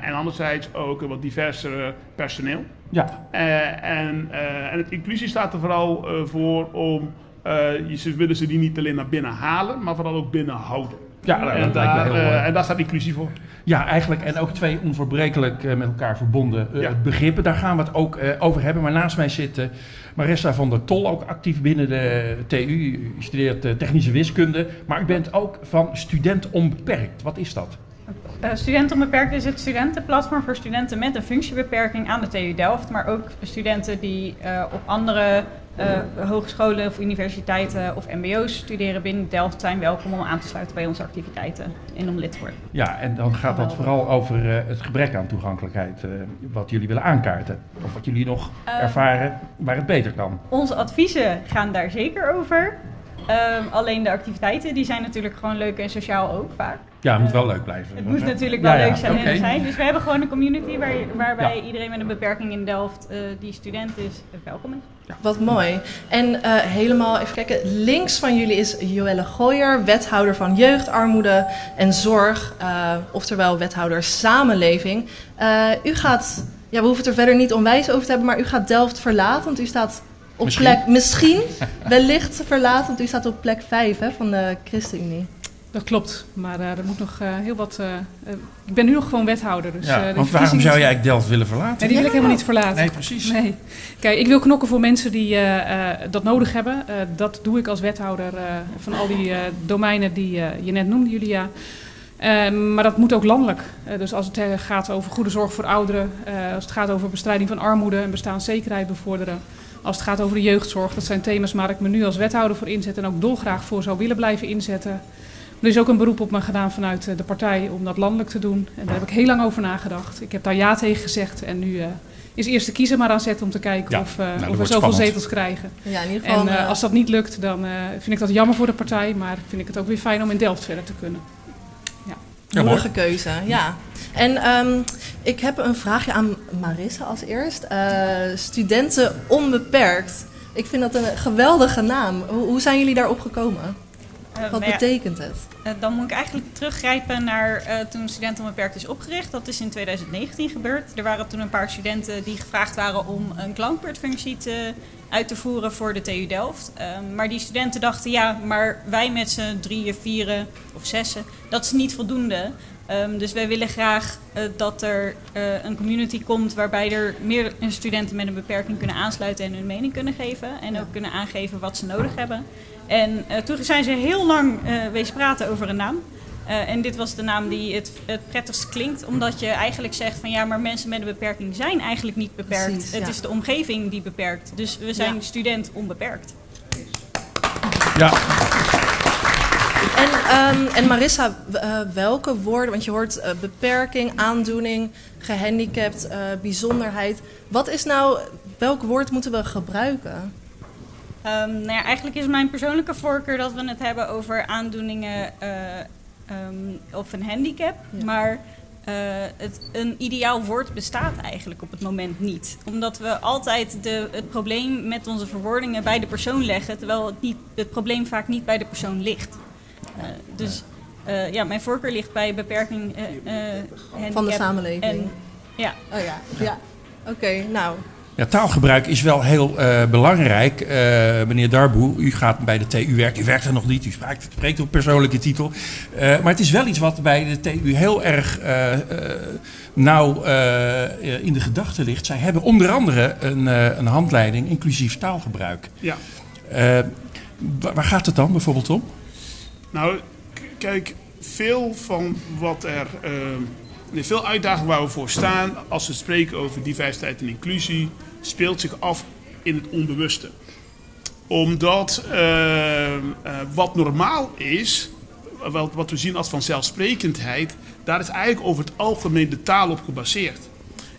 en anderzijds ook een wat diversere personeel. Ja. Eh, en, eh, en het inclusie staat er vooral eh, voor om, eh, je- ze willen ze die niet alleen naar binnen halen, maar vooral ook binnen houden. Ja, nou, en, dat lijkt me daar, heel, en daar staat inclusie voor. Ja, eigenlijk. En ook twee onverbrekelijk eh, met elkaar verbonden eh, Ja. begrippen. Daar gaan we het ook eh, over hebben. Maar naast mij zit Marissa van der Tol, ook actief binnen de TU. U studeert technische wiskunde. Maar u bent ook van Student Onbeperkt. Wat is dat? Uh, Studenten Onbeperkt is het studentenplatform voor studenten met een functiebeperking aan de TU Delft. Maar ook studenten die uh, op andere uh, hogescholen of universiteiten of mbo's studeren binnen Delft zijn welkom om aan te sluiten bij onze activiteiten en om lid te worden. Ja, en dan gaat dat vooral over eh, het gebrek aan toegankelijkheid. eh, wat jullie willen aankaarten. Of wat jullie nog Eh, ervaren waar het beter kan. Onze adviezen gaan daar zeker over. Um, alleen de activiteiten die zijn natuurlijk gewoon leuk en sociaal ook vaak. Ja, het moet wel leuk blijven. Het moet natuurlijk wel Ja, leuk zijn en zijn. Dus we hebben gewoon een community waar, waarbij Ja. iedereen met een beperking in Delft uh, die student is, welkom is. Wat mooi. En uh, helemaal, even kijken, links van jullie is Joelle Gooyer, wethouder van jeugdarmoede en zorg, uh, oftewel wethouder samenleving. Uh, u gaat, ja, we hoeven het er verder niet onwijs over te hebben, maar u gaat Delft verlaten, want u staat op Misschien. plek, misschien, wellicht verlaten, want u staat op plek 5 hè, van de ChristenUnie. Dat klopt, maar uh, er moet nog uh, heel wat. Uh, ik ben nu nog gewoon wethouder. Dus, ja, want waarom zou je eigenlijk Delft willen verlaten? Nee, die wil ik helemaal niet verlaten. Nee, precies. Nee. Kijk, ik wil knokken voor mensen die dat nodig hebben. dat doe ik als wethouder van al die domeinen die je net noemde, Julia. maar dat moet ook landelijk. dus als het gaat over goede zorg voor ouderen, als het gaat over bestrijding van armoede en bestaanszekerheid bevorderen. Als het gaat over de jeugdzorg, dat zijn thema's waar ik me nu als wethouder voor inzet en ook dolgraag voor zou willen blijven inzetten. Er is ook een beroep op me gedaan vanuit de partij om dat landelijk te doen. En daar heb ik heel lang over nagedacht. Ik heb daar ja tegen gezegd. En nu uh, is eerst de kiezer maar aan zet om te kijken Ja, of, uh, nou, of we zoveel spannend. zetels krijgen. Ja, in ieder geval, en uh, eh, als dat niet lukt, dan vind ik dat jammer voor de partij. Maar vind ik het ook weer fijn om in Delft verder te kunnen. Moedige keuze, ja. En ehm, ik heb een vraagje aan Marissa als eerst. Eh, studenten onbeperkt. Ik vind dat een geweldige naam. Hoe, hoe zijn jullie daarop gekomen? Eh, Wat betekent het? eh, dan moet ik eigenlijk teruggrijpen naar eh, toen Studenten Onbeperkt is opgericht. Dat is in 2019 gebeurd. Er waren toen een paar studenten die gevraagd waren om een klankbeurtfunctie te, uit te voeren voor de TU Delft. Ehm, maar die studenten dachten, ja, maar wij met z'n drieën, vieren of zessen, dat is niet voldoende. Ehm, dus wij willen graag dat er een community komt waarbij er meer studenten met een beperking kunnen aansluiten en hun mening kunnen geven. En ook kunnen aangeven wat ze nodig hebben. En eh, toen zijn ze heel lang eh wezen praten over een naam. Eh, en dit was de naam die het, het prettigst klinkt, omdat je eigenlijk zegt van ja, maar mensen met een beperking zijn eigenlijk niet beperkt. Precies, het ja. is de omgeving die beperkt. Dus we zijn Ja. student onbeperkt. Ja. En, ehm, en Marissa, welke woorden, want je hoort beperking, aandoening, gehandicapt, eh, bijzonderheid. Wat is nou, welk woord moeten we gebruiken? Ehm, nou ja, eigenlijk is mijn persoonlijke voorkeur dat we het hebben over aandoeningen eh, ehm, of een handicap. Maar eh, het, een ideaal woord bestaat eigenlijk op het moment niet. Omdat we altijd de, het probleem met onze verwoordingen bij de persoon leggen, terwijl het, niet, het probleem vaak niet bij de persoon ligt. Eh, dus ja, mijn voorkeur ligt bij beperking, handicap. Van de samenleving. En, ja. Oh ja, ja. Oké, nou. Ja, taalgebruik is wel heel eh, belangrijk. Eh, meneer Darboe, u gaat bij de TU werken. U werkt er nog niet, u spreekt, spreekt op persoonlijke titel. Eh, maar het is wel iets wat bij de TU heel erg nauw in de gedachten ligt. Zij hebben onder andere een, een handleiding inclusief taalgebruik. Ja. Wa- waar gaat het dan bijvoorbeeld om? Nou, kijk, veel van wat er. Nee, veel uitdagingen waar we voor staan als we spreken over diversiteit en inclusie, speelt zich af in het onbewuste. Omdat eh, eh, wat normaal is, wat, we zien als vanzelfsprekendheid, daar is eigenlijk over het algemeen de taal op gebaseerd.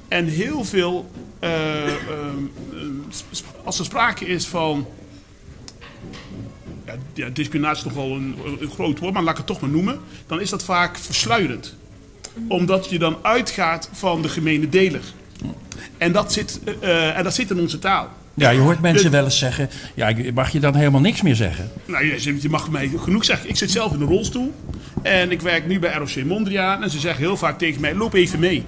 En heel veel, eh, ehm, als er sprake is van ja, discriminatie is toch wel een, een groot woord, maar laat ik het toch maar noemen. Dan is dat vaak versluierend. Omdat je dan uitgaat van de gemene deler. En dat zit, eh, eh, en dat zit in onze taal. Ja, je hoort mensen wel eens zeggen, ja, mag je dan helemaal niks meer zeggen? Nou, je, mag mij genoeg zeggen. Ik zit zelf in een rolstoel. En ik werk nu bij ROC Mondriaan. En ze zeggen heel vaak tegen mij, loop even mee.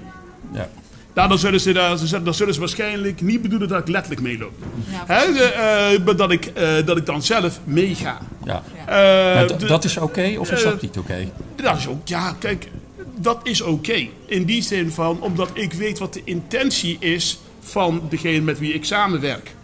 Ja. Nou, dan zullen, ze, dan, zullen- dan zullen ze waarschijnlijk niet bedoelen dat ik letterlijk meeloop. Hè, de, eh, maar dat, ik, eh, dat ik dan zelf meega. Ja. Eh, dat is oké of is dat niet oké? Dat is ook, ja, kijk, dat is oké. In die zin van, omdat ik weet wat de intentie is van degene met wie ik samenwerk.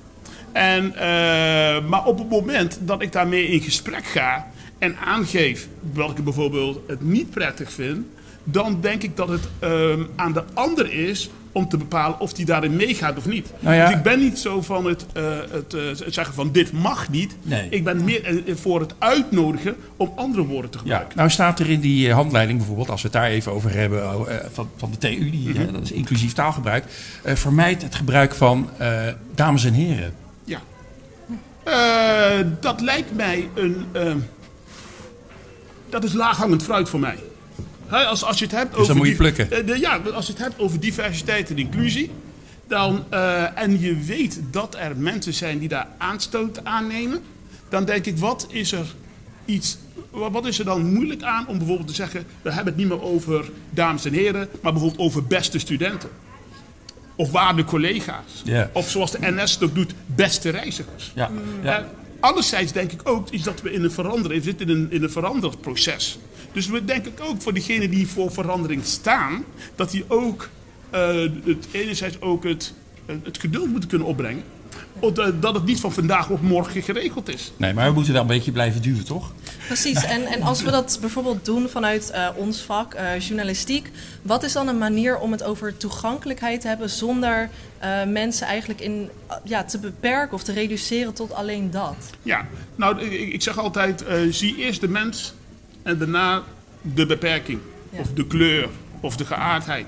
En, eh, maar op het moment dat ik daarmee in gesprek ga en aangeef welke bijvoorbeeld het niet prettig vind, dan denk ik dat het ehm, aan de ander is om te bepalen of die daarin meegaat of niet. Nou ja. Dus ik ben niet zo van het, eh, het, eh, het zeggen van dit mag niet. Nee. Ik ben meer eh, voor het uitnodigen om andere woorden te gebruiken. Ja, nou staat er in die handleiding bijvoorbeeld, als we het daar even over hebben, eh, van, van de TU, die, hè, dat is inclusief taalgebruik, eh vermijd het gebruik van eh, dames en heren. Ja. Eh, dat lijkt mij een. ehm, dat is laaghangend fruit voor mij. Hè, als, als je het hebt Dus dan over. moet je die- plukken. eh, de- ja, als je het hebt over diversiteit en inclusie. Dan, eh, en je weet dat er mensen zijn die daar aanstoot aannemen. Dan denk ik, wat is er iets. wa- Wat is er dan moeilijk aan om bijvoorbeeld te zeggen. We hebben het niet meer over dames en heren, maar bijvoorbeeld over beste studenten. Of waarde collega's. Of zoals de NS het ook doet, beste reizigers. Ja, ja. Eh, anderzijds denk ik ook is dat we in een veranderen, we zitten in een, in een veranderend proces. Dus we denken ook voor diegenen die voor verandering staan, dat die ook eh, het, enerzijds ook het, eh, het geduld moeten kunnen opbrengen. Dat het niet van vandaag op morgen geregeld is. Nee, maar we moeten wel een beetje blijven duwen, toch? Precies, en, en als we dat bijvoorbeeld doen vanuit eh, ons vak, eh, journalistiek, wat is dan een manier om het over toegankelijkheid te hebben zonder eh, mensen eigenlijk in, ja, te beperken of te reduceren tot alleen dat? Ja, nou, ik, ik zeg altijd, eh, zie eerst de mens en daarna de beperking. Of de kleur, of de geaardheid.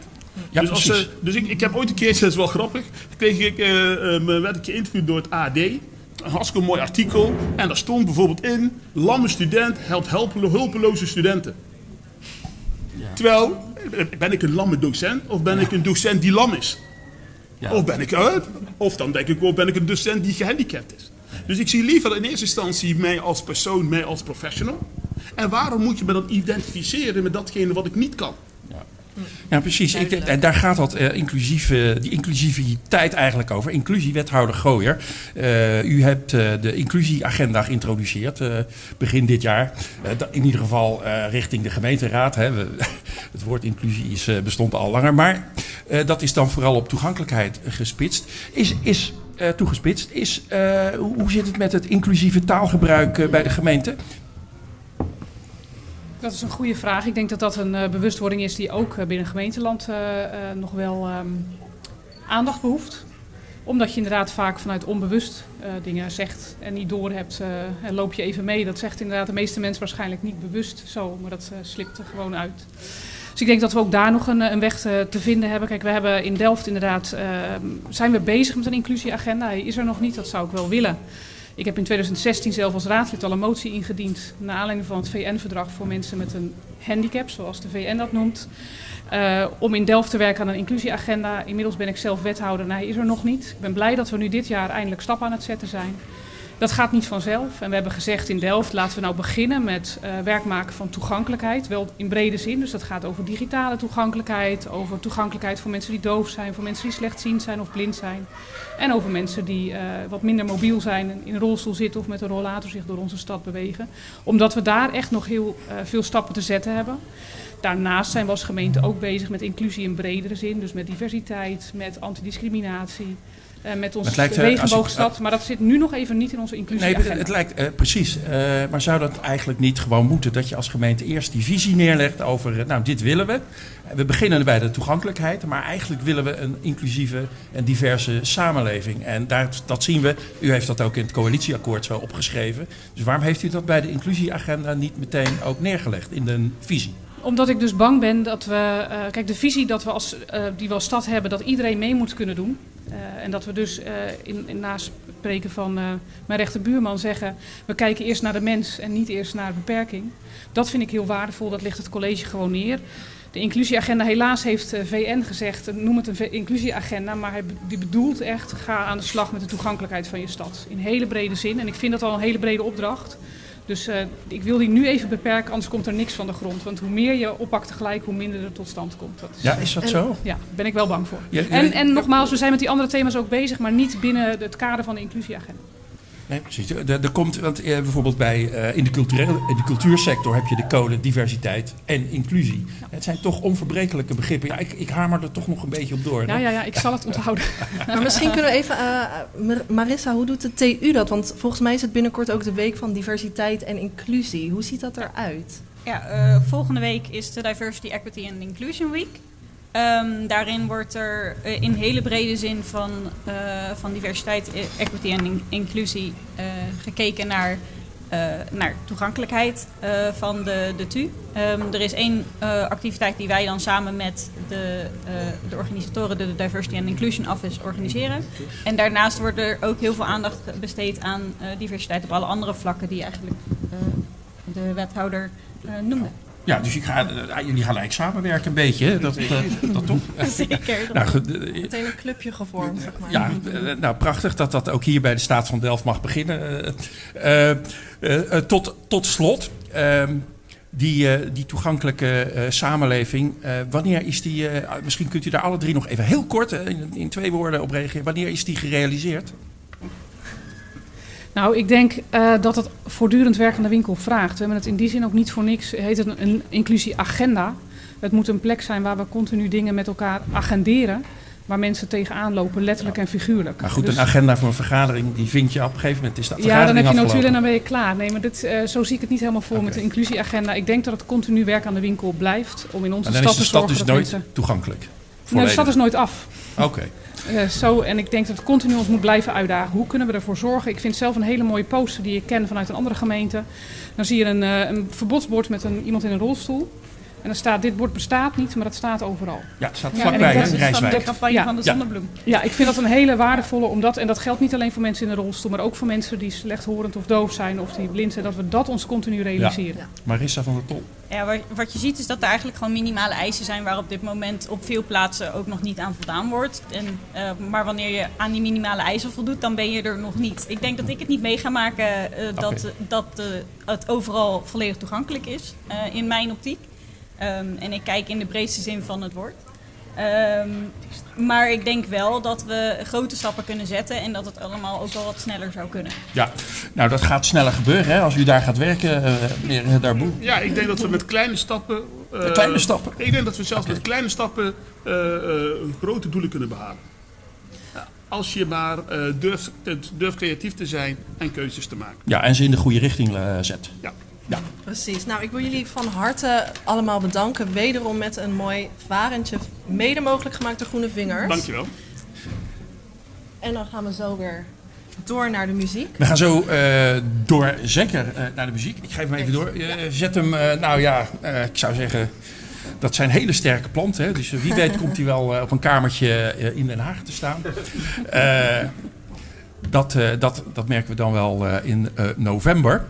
Ja, dus als, ze- dus ik, ik heb ooit een keertje, dat is wel grappig, kreeg ik, eh, eh, werd ik geïnterviewd door het AD. Een hartstikke mooi artikel. En daar stond bijvoorbeeld in, lamme student helpt helpelo- hulpeloze studenten. Terwijl, eh, ben ik een lamme docent of ben ik een docent die lam is? Of, ben ik, eh, of dan denk ik, of ben ik een docent die gehandicapt is? Dus ik zie liever in eerste instantie mij als persoon, mij als professional. En waarom moet je me dan identificeren met datgene wat ik niet kan? Ja, precies. Ik, en daar gaat dat eh, inclusieve, die inclusiviteit eigenlijk over. Inclusie, wethouder Gooier. Eh, u hebt eh, de inclusieagenda geïntroduceerd eh, begin dit jaar. Eh, in ieder geval eh, richting de gemeenteraad. Hè. We, het woord inclusie is, eh, bestond al langer. Maar eh, dat is dan vooral op toegankelijkheid gespitst. Is, is eh, toegespitst. Is, eh, hoe, hoe zit het met het inclusieve taalgebruik eh, bij de gemeente? Dat is een goede vraag. Ik denk dat dat een eh, bewustwording is die ook eh, binnen gemeenteland eh, nog wel ehm, aandacht behoeft. Omdat je inderdaad vaak vanuit onbewust dingen zegt en niet doorhebt. en loop je even mee. Dat zegt inderdaad de meeste mensen waarschijnlijk niet bewust zo, maar dat slipt er gewoon uit. Dus ik denk dat we ook daar nog een, een weg te, te vinden hebben. Kijk, we hebben in Delft inderdaad, ehm, zijn we bezig met een inclusieagenda. Hij is er nog niet, dat zou ik wel willen. Ik heb in 2016 zelf als raadslid al een motie ingediend. naar aanleiding van het VN-verdrag voor mensen met een handicap, zoals de VN dat noemt. eh, om in Delft te werken aan een inclusieagenda. Inmiddels ben ik zelf wethouder en hij is er nog niet. Ik ben blij dat we nu dit jaar eindelijk stappen aan het zetten zijn. Dat gaat niet vanzelf. En we hebben gezegd in Delft, laten we nou beginnen met eh, werk maken van toegankelijkheid. Wel in brede zin, dus dat gaat over digitale toegankelijkheid, over toegankelijkheid voor mensen die doof zijn, voor mensen die slechtziend zijn of blind zijn. En over mensen die eh, wat minder mobiel zijn in een rolstoel zitten of met een rollator zich door onze stad bewegen. Omdat we daar echt nog heel eh, veel stappen te zetten hebben. Daarnaast zijn we als gemeente ook bezig met inclusie in bredere zin. Dus met diversiteit, met antidiscriminatie, met onze lijkt, eh, regenboogstad. Maar dat zit nu nog even niet in onze Nee, inclusieagenda. het, het lijkt eh, precies. Eh, maar zou dat eigenlijk niet gewoon moeten? Dat je als gemeente eerst die visie neerlegt over, eh, nou, dit willen we. We beginnen bij de toegankelijkheid, maar eigenlijk willen we een inclusieve en diverse samenleving. En daar, dat zien we. U heeft dat ook in het coalitieakkoord zo opgeschreven. Dus waarom heeft u dat bij de inclusieagenda niet meteen ook neergelegd in de visie? Omdat ik dus bang ben dat we. eh, kijk, de visie dat we als, eh, die we als stad hebben, dat iedereen mee moet kunnen doen. Eh, en dat we dus eh, in, in naspreken van eh, mijn rechterbuurman zeggen. We kijken eerst naar de mens en niet eerst naar de beperking. Dat vind ik heel waardevol, dat ligt het college gewoon neer. De inclusieagenda, helaas heeft VN gezegd, noem het een inclusieagenda, maar hij die bedoelt echt, ga aan de slag met de toegankelijkheid van je stad. In hele brede zin. En ik vind dat al een hele brede opdracht. Dus eh, ik wil die nu even beperken, anders komt er niks van de grond. Want hoe meer je oppakt tegelijk, hoe minder er tot stand komt. Dat Ja, is dat zo? Ja, daar ben ik wel bang voor. Ja, ja. En, en nogmaals, we zijn met die andere thema's ook bezig, maar niet binnen het kader van de inclusieagenda. Nee, precies. Er, er komt, want eh, bijvoorbeeld bij, eh, in, de culturele, in de cultuursector heb je de code diversiteit en inclusie. Het zijn toch onverbrekelijke begrippen. Ja, ik, ik hamer er toch nog een beetje op door. Ja, ja, ja, ik zal het onthouden. Maar misschien kunnen we even... eh, Mar- Marissa, hoe doet de TU dat? Want volgens mij is het binnenkort ook de week van diversiteit en inclusie. Hoe ziet dat eruit? Ja, eh, volgende week is de Diversity, Equity and Inclusion Week. Ehm, daarin wordt er eh, in hele brede zin van, eh, diversiteit, eh, equity en in- inclusie eh, gekeken naar, naar toegankelijkheid van de, de TU. Ehm, er is één activiteit die wij dan samen met de, de organisatoren, de Diversity and Inclusion Office, organiseren. En daarnaast wordt er ook heel veel aandacht besteed aan diversiteit op alle andere vlakken die eigenlijk de wethouder noemde. Ja, dus ik ga, eh, jullie gaan eigenlijk samenwerken een beetje. hè? Dat, eh, dat toch? Zeker. nou, eh, Meteen een clubje gevormd, zeg maar. Ja, eh, nou prachtig dat dat ook hier bij de Staat van Delft mag beginnen. Eh, eh, eh, eh, tot, tot slot, ehm, die, eh, die toegankelijke eh, samenleving, eh, wanneer is die, eh, misschien kunt u daar alle drie nog even heel kort eh, in, in twee woorden op reageren. Wanneer is die gerealiseerd? Nou, ik denk eh, dat het voortdurend werk aan de winkel vraagt. We hebben het in die zin ook niet voor niks, heet het een, een inclusieagenda. Het moet een plek zijn waar we continu dingen met elkaar agenderen. Waar mensen tegenaan lopen, letterlijk en figuurlijk. Maar goed, Dus- een agenda voor een vergadering, die vind je op een gegeven moment is dat Ja, dan heb je notulen en dan ben je klaar. Nee, maar dit, eh, zo zie ik het niet helemaal voor met de inclusieagenda. Ik denk dat het continu werk aan de winkel blijft om in onze Maar dan stad is de te stad zorgen dus nooit mensen... toegankelijk. Nee, de stad is nooit af. Oké. Eh, zo, en ik denk dat het continu ons moet blijven uitdagen. Hoe kunnen we ervoor zorgen? Ik vind zelf een hele mooie poster die ik ken vanuit een andere gemeente. Dan zie je een, eh, een verbodsbord met een, iemand in een rolstoel. En dan staat, dit bord bestaat niet, maar dat staat overal. Ja, het staat en vlakbij, ik- hè, Rijswijk. de campagne Ja. van de Ja. zonnebloem. Ja, ik vind dat een hele waardevolle, omdat, en dat geldt niet alleen voor mensen in een rolstoel, maar ook voor mensen die slechthorend of doof zijn of die blind zijn, dat we dat ons continu realiseren. Marissa van der Tol. Ja, wat, wat je ziet is dat er eigenlijk gewoon minimale eisen zijn waar op dit moment op veel plaatsen ook nog niet aan voldaan wordt. En, eh, maar wanneer je aan die minimale eisen voldoet, dan ben je er nog niet. Ik denk dat ik het niet mee ga maken eh, dat, dat eh, het overal volledig toegankelijk is, eh, in mijn optiek. Ehm, en ik kijk in de breedste zin van het woord. Ehm, maar ik denk wel dat we grote stappen kunnen zetten en dat het allemaal ook wel wat sneller zou kunnen. Ja, nou dat gaat sneller gebeuren hè, als u daar gaat werken, eh, meneer Darboe. Ja, ik denk dat we met kleine stappen. eh, Kleine stappen? Ik denk dat we zelfs met kleine stappen eh, eh, grote doelen kunnen behalen. Ja, Als je maar eh, durft, het- durft creatief te zijn en keuzes te maken. Ja, en ze in de goede richting zet. Ja. Ja. Precies. Nou, ik wil jullie van harte allemaal bedanken. Wederom met een mooi varentje, mede mogelijk gemaakt door Groene Vingers. Dankjewel. En dan gaan we zo weer door naar de muziek. We gaan zo eh, door, zeker eh, naar de muziek. Ik geef hem even door. Eh, zet hem, eh, nou ja, eh, ik zou zeggen, dat zijn hele sterke planten. Hè? Dus wie weet komt hij wel op een kamertje in Den Haag te staan. Eh, dat, eh, dat, dat merken we dan wel eh, in eh, november.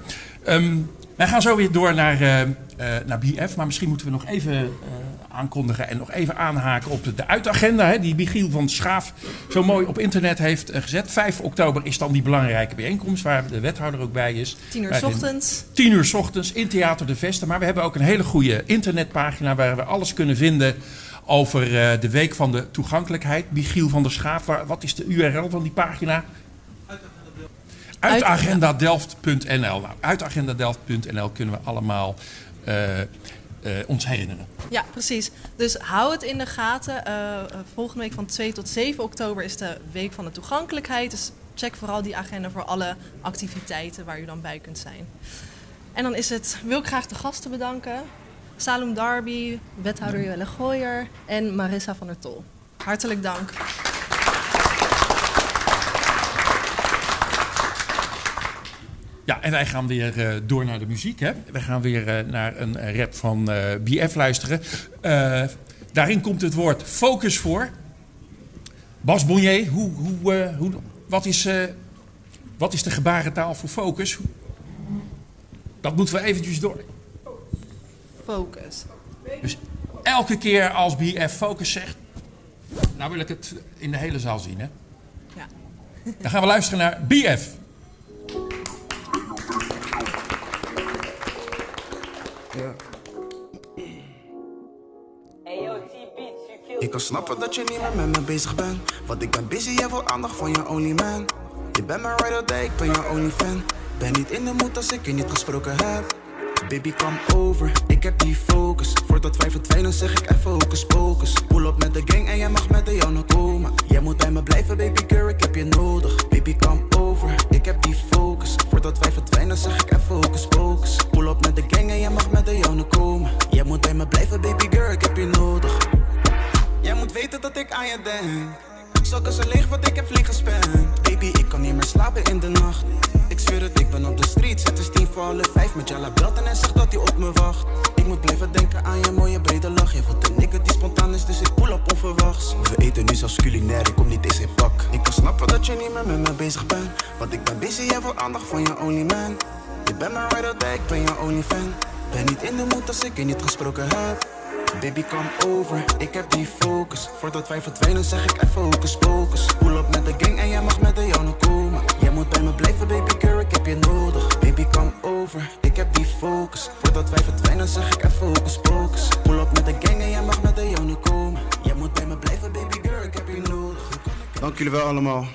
Ehm, wij gaan zo weer door naar, eh, naar BF. Maar misschien moeten we nog even eh, aankondigen en nog even aanhaken op de, de uitagenda. Hè, die Michiel van Schaaf zo mooi op internet heeft gezet. 5 oktober is dan die belangrijke bijeenkomst waar de wethouder ook bij is. 10 uur Waarin- ochtends. 10 uur 's ochtends in Theater de Vesten. Maar we hebben ook een hele goede internetpagina waar we alles kunnen vinden over de Week van de Toegankelijkheid. Michiel van der Schaaf, wat is de URL van die pagina? Uitagendadelft.nl. Nou, uitagendadelft.nl kunnen we allemaal eh, eh, ons herinneren. Ja, precies. Dus hou het in de gaten. Eh, volgende week van 2 tot 7 oktober is de Week van de Toegankelijkheid. Dus check vooral die agenda voor alle activiteiten waar u dan bij kunt zijn. En dan is het, wil ik graag de gasten bedanken. Salom Darby, wethouder Joelle Gooyer en Marissa van der Tol. Hartelijk dank. Ja, en wij gaan weer eh, door naar de muziek. Hè? We gaan weer eh, naar een eh, rap van BF luisteren. Daarin komt het woord focus voor. Bas Bonnier, hoe, hoe, hoe, wat, is, wat is de gebarentaal voor focus? Dat moeten we eventjes door. Focus. Dus elke keer als BF focus zegt, nou wil ik het in de hele zaal zien. Hè? Ja. Dan gaan we luisteren naar BF. Ik kan snappen dat je niet meer met me bezig bent. Want ik ben busy, jij wil aandacht van je only man. Je bent mijn ride or die, ik ben je only fan. Ben niet in de moed als ik je niet gesproken heb. Baby, come over, ik heb die focus. Voordat wij verdwijnen zeg ik even hocus pocus. Pull up met de gang en jij mag met de jou komen. Jij moet bij me blijven, baby girl, ik heb je nodig. Baby, come over, ik heb die focus. Voordat wij verdwijnen zeg ik even hocus pocus. Pull up met de gang en jij mag met de jou komen. Jij moet bij me blijven, baby girl, ik heb je nodig. Jij moet weten dat ik aan je denk. Zakken zijn leeg, wat ik heb gespend. Ik kan niet meer slapen in de nacht. Ik zweer het, ik ben op de street. Het is tien voor half vijf met Jalla belten en zegt dat hij op me wacht. Ik moet blijven denken aan je mooie brede lach. Je voelt een nigger die spontaan is, dus ik pull op onverwachts. We eten nu zelfs culinair, ik kom niet eens in pak. Ik kan snappen dat je niet meer met me bezig bent. Want ik ben busy, jij wil aandacht van je only man. Je bent mijn ride or die, ik ben je only fan. Ben niet in de moed als ik je niet gesproken heb. Baby, come over, ik heb die focus. Voordat wij verdwijnen zeg ik even hocus pocus. Gang en jij mag met de jou komen. Jij moet bij me blijven, baby girl, ik heb je nodig. Baby, come over, ik heb die focus. Voordat wij verdwijnen zeg ik even hocus pocus. Pull up met de gang en jij mag met de jou komen. Jij moet bij me blijven, baby girl, ik heb je nodig. Dank jullie wel allemaal.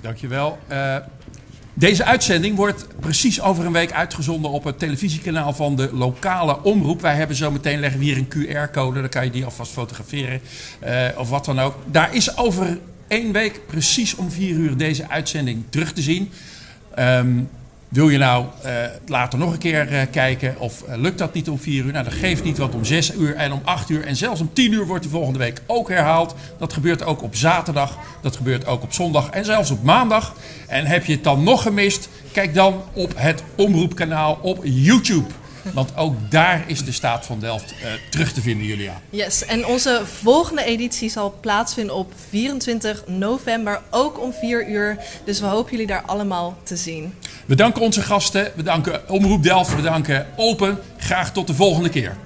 Dankjewel. Eh deze uitzending wordt precies over een week uitgezonden op het televisiekanaal van de lokale omroep. Wij hebben zo meteen leggen we hier een QR-code, dan kan je die alvast fotograferen eh, of wat dan ook. Daar is over één week precies om vier uur deze uitzending terug te zien. Ehm, Wil je nou uh, later nog een keer uh, kijken of uh, lukt dat niet om 4 uur? Nou, dat geeft niet, want om 6 uur en om 8 uur en zelfs om 10 uur wordt de volgende week ook herhaald. Dat gebeurt ook op zaterdag, dat gebeurt ook op zondag en zelfs op maandag. En heb je het dan nog gemist? Kijk dan op het omroepkanaal op YouTube. Want ook daar is de staat van Delft uh, terug te vinden, Julia. Yes, en onze volgende editie zal plaatsvinden op 24 november, ook om 4 uur. Dus we hopen jullie daar allemaal te zien. We danken onze gasten, we danken Omroep Delft, we danken Open. Graag tot de volgende keer.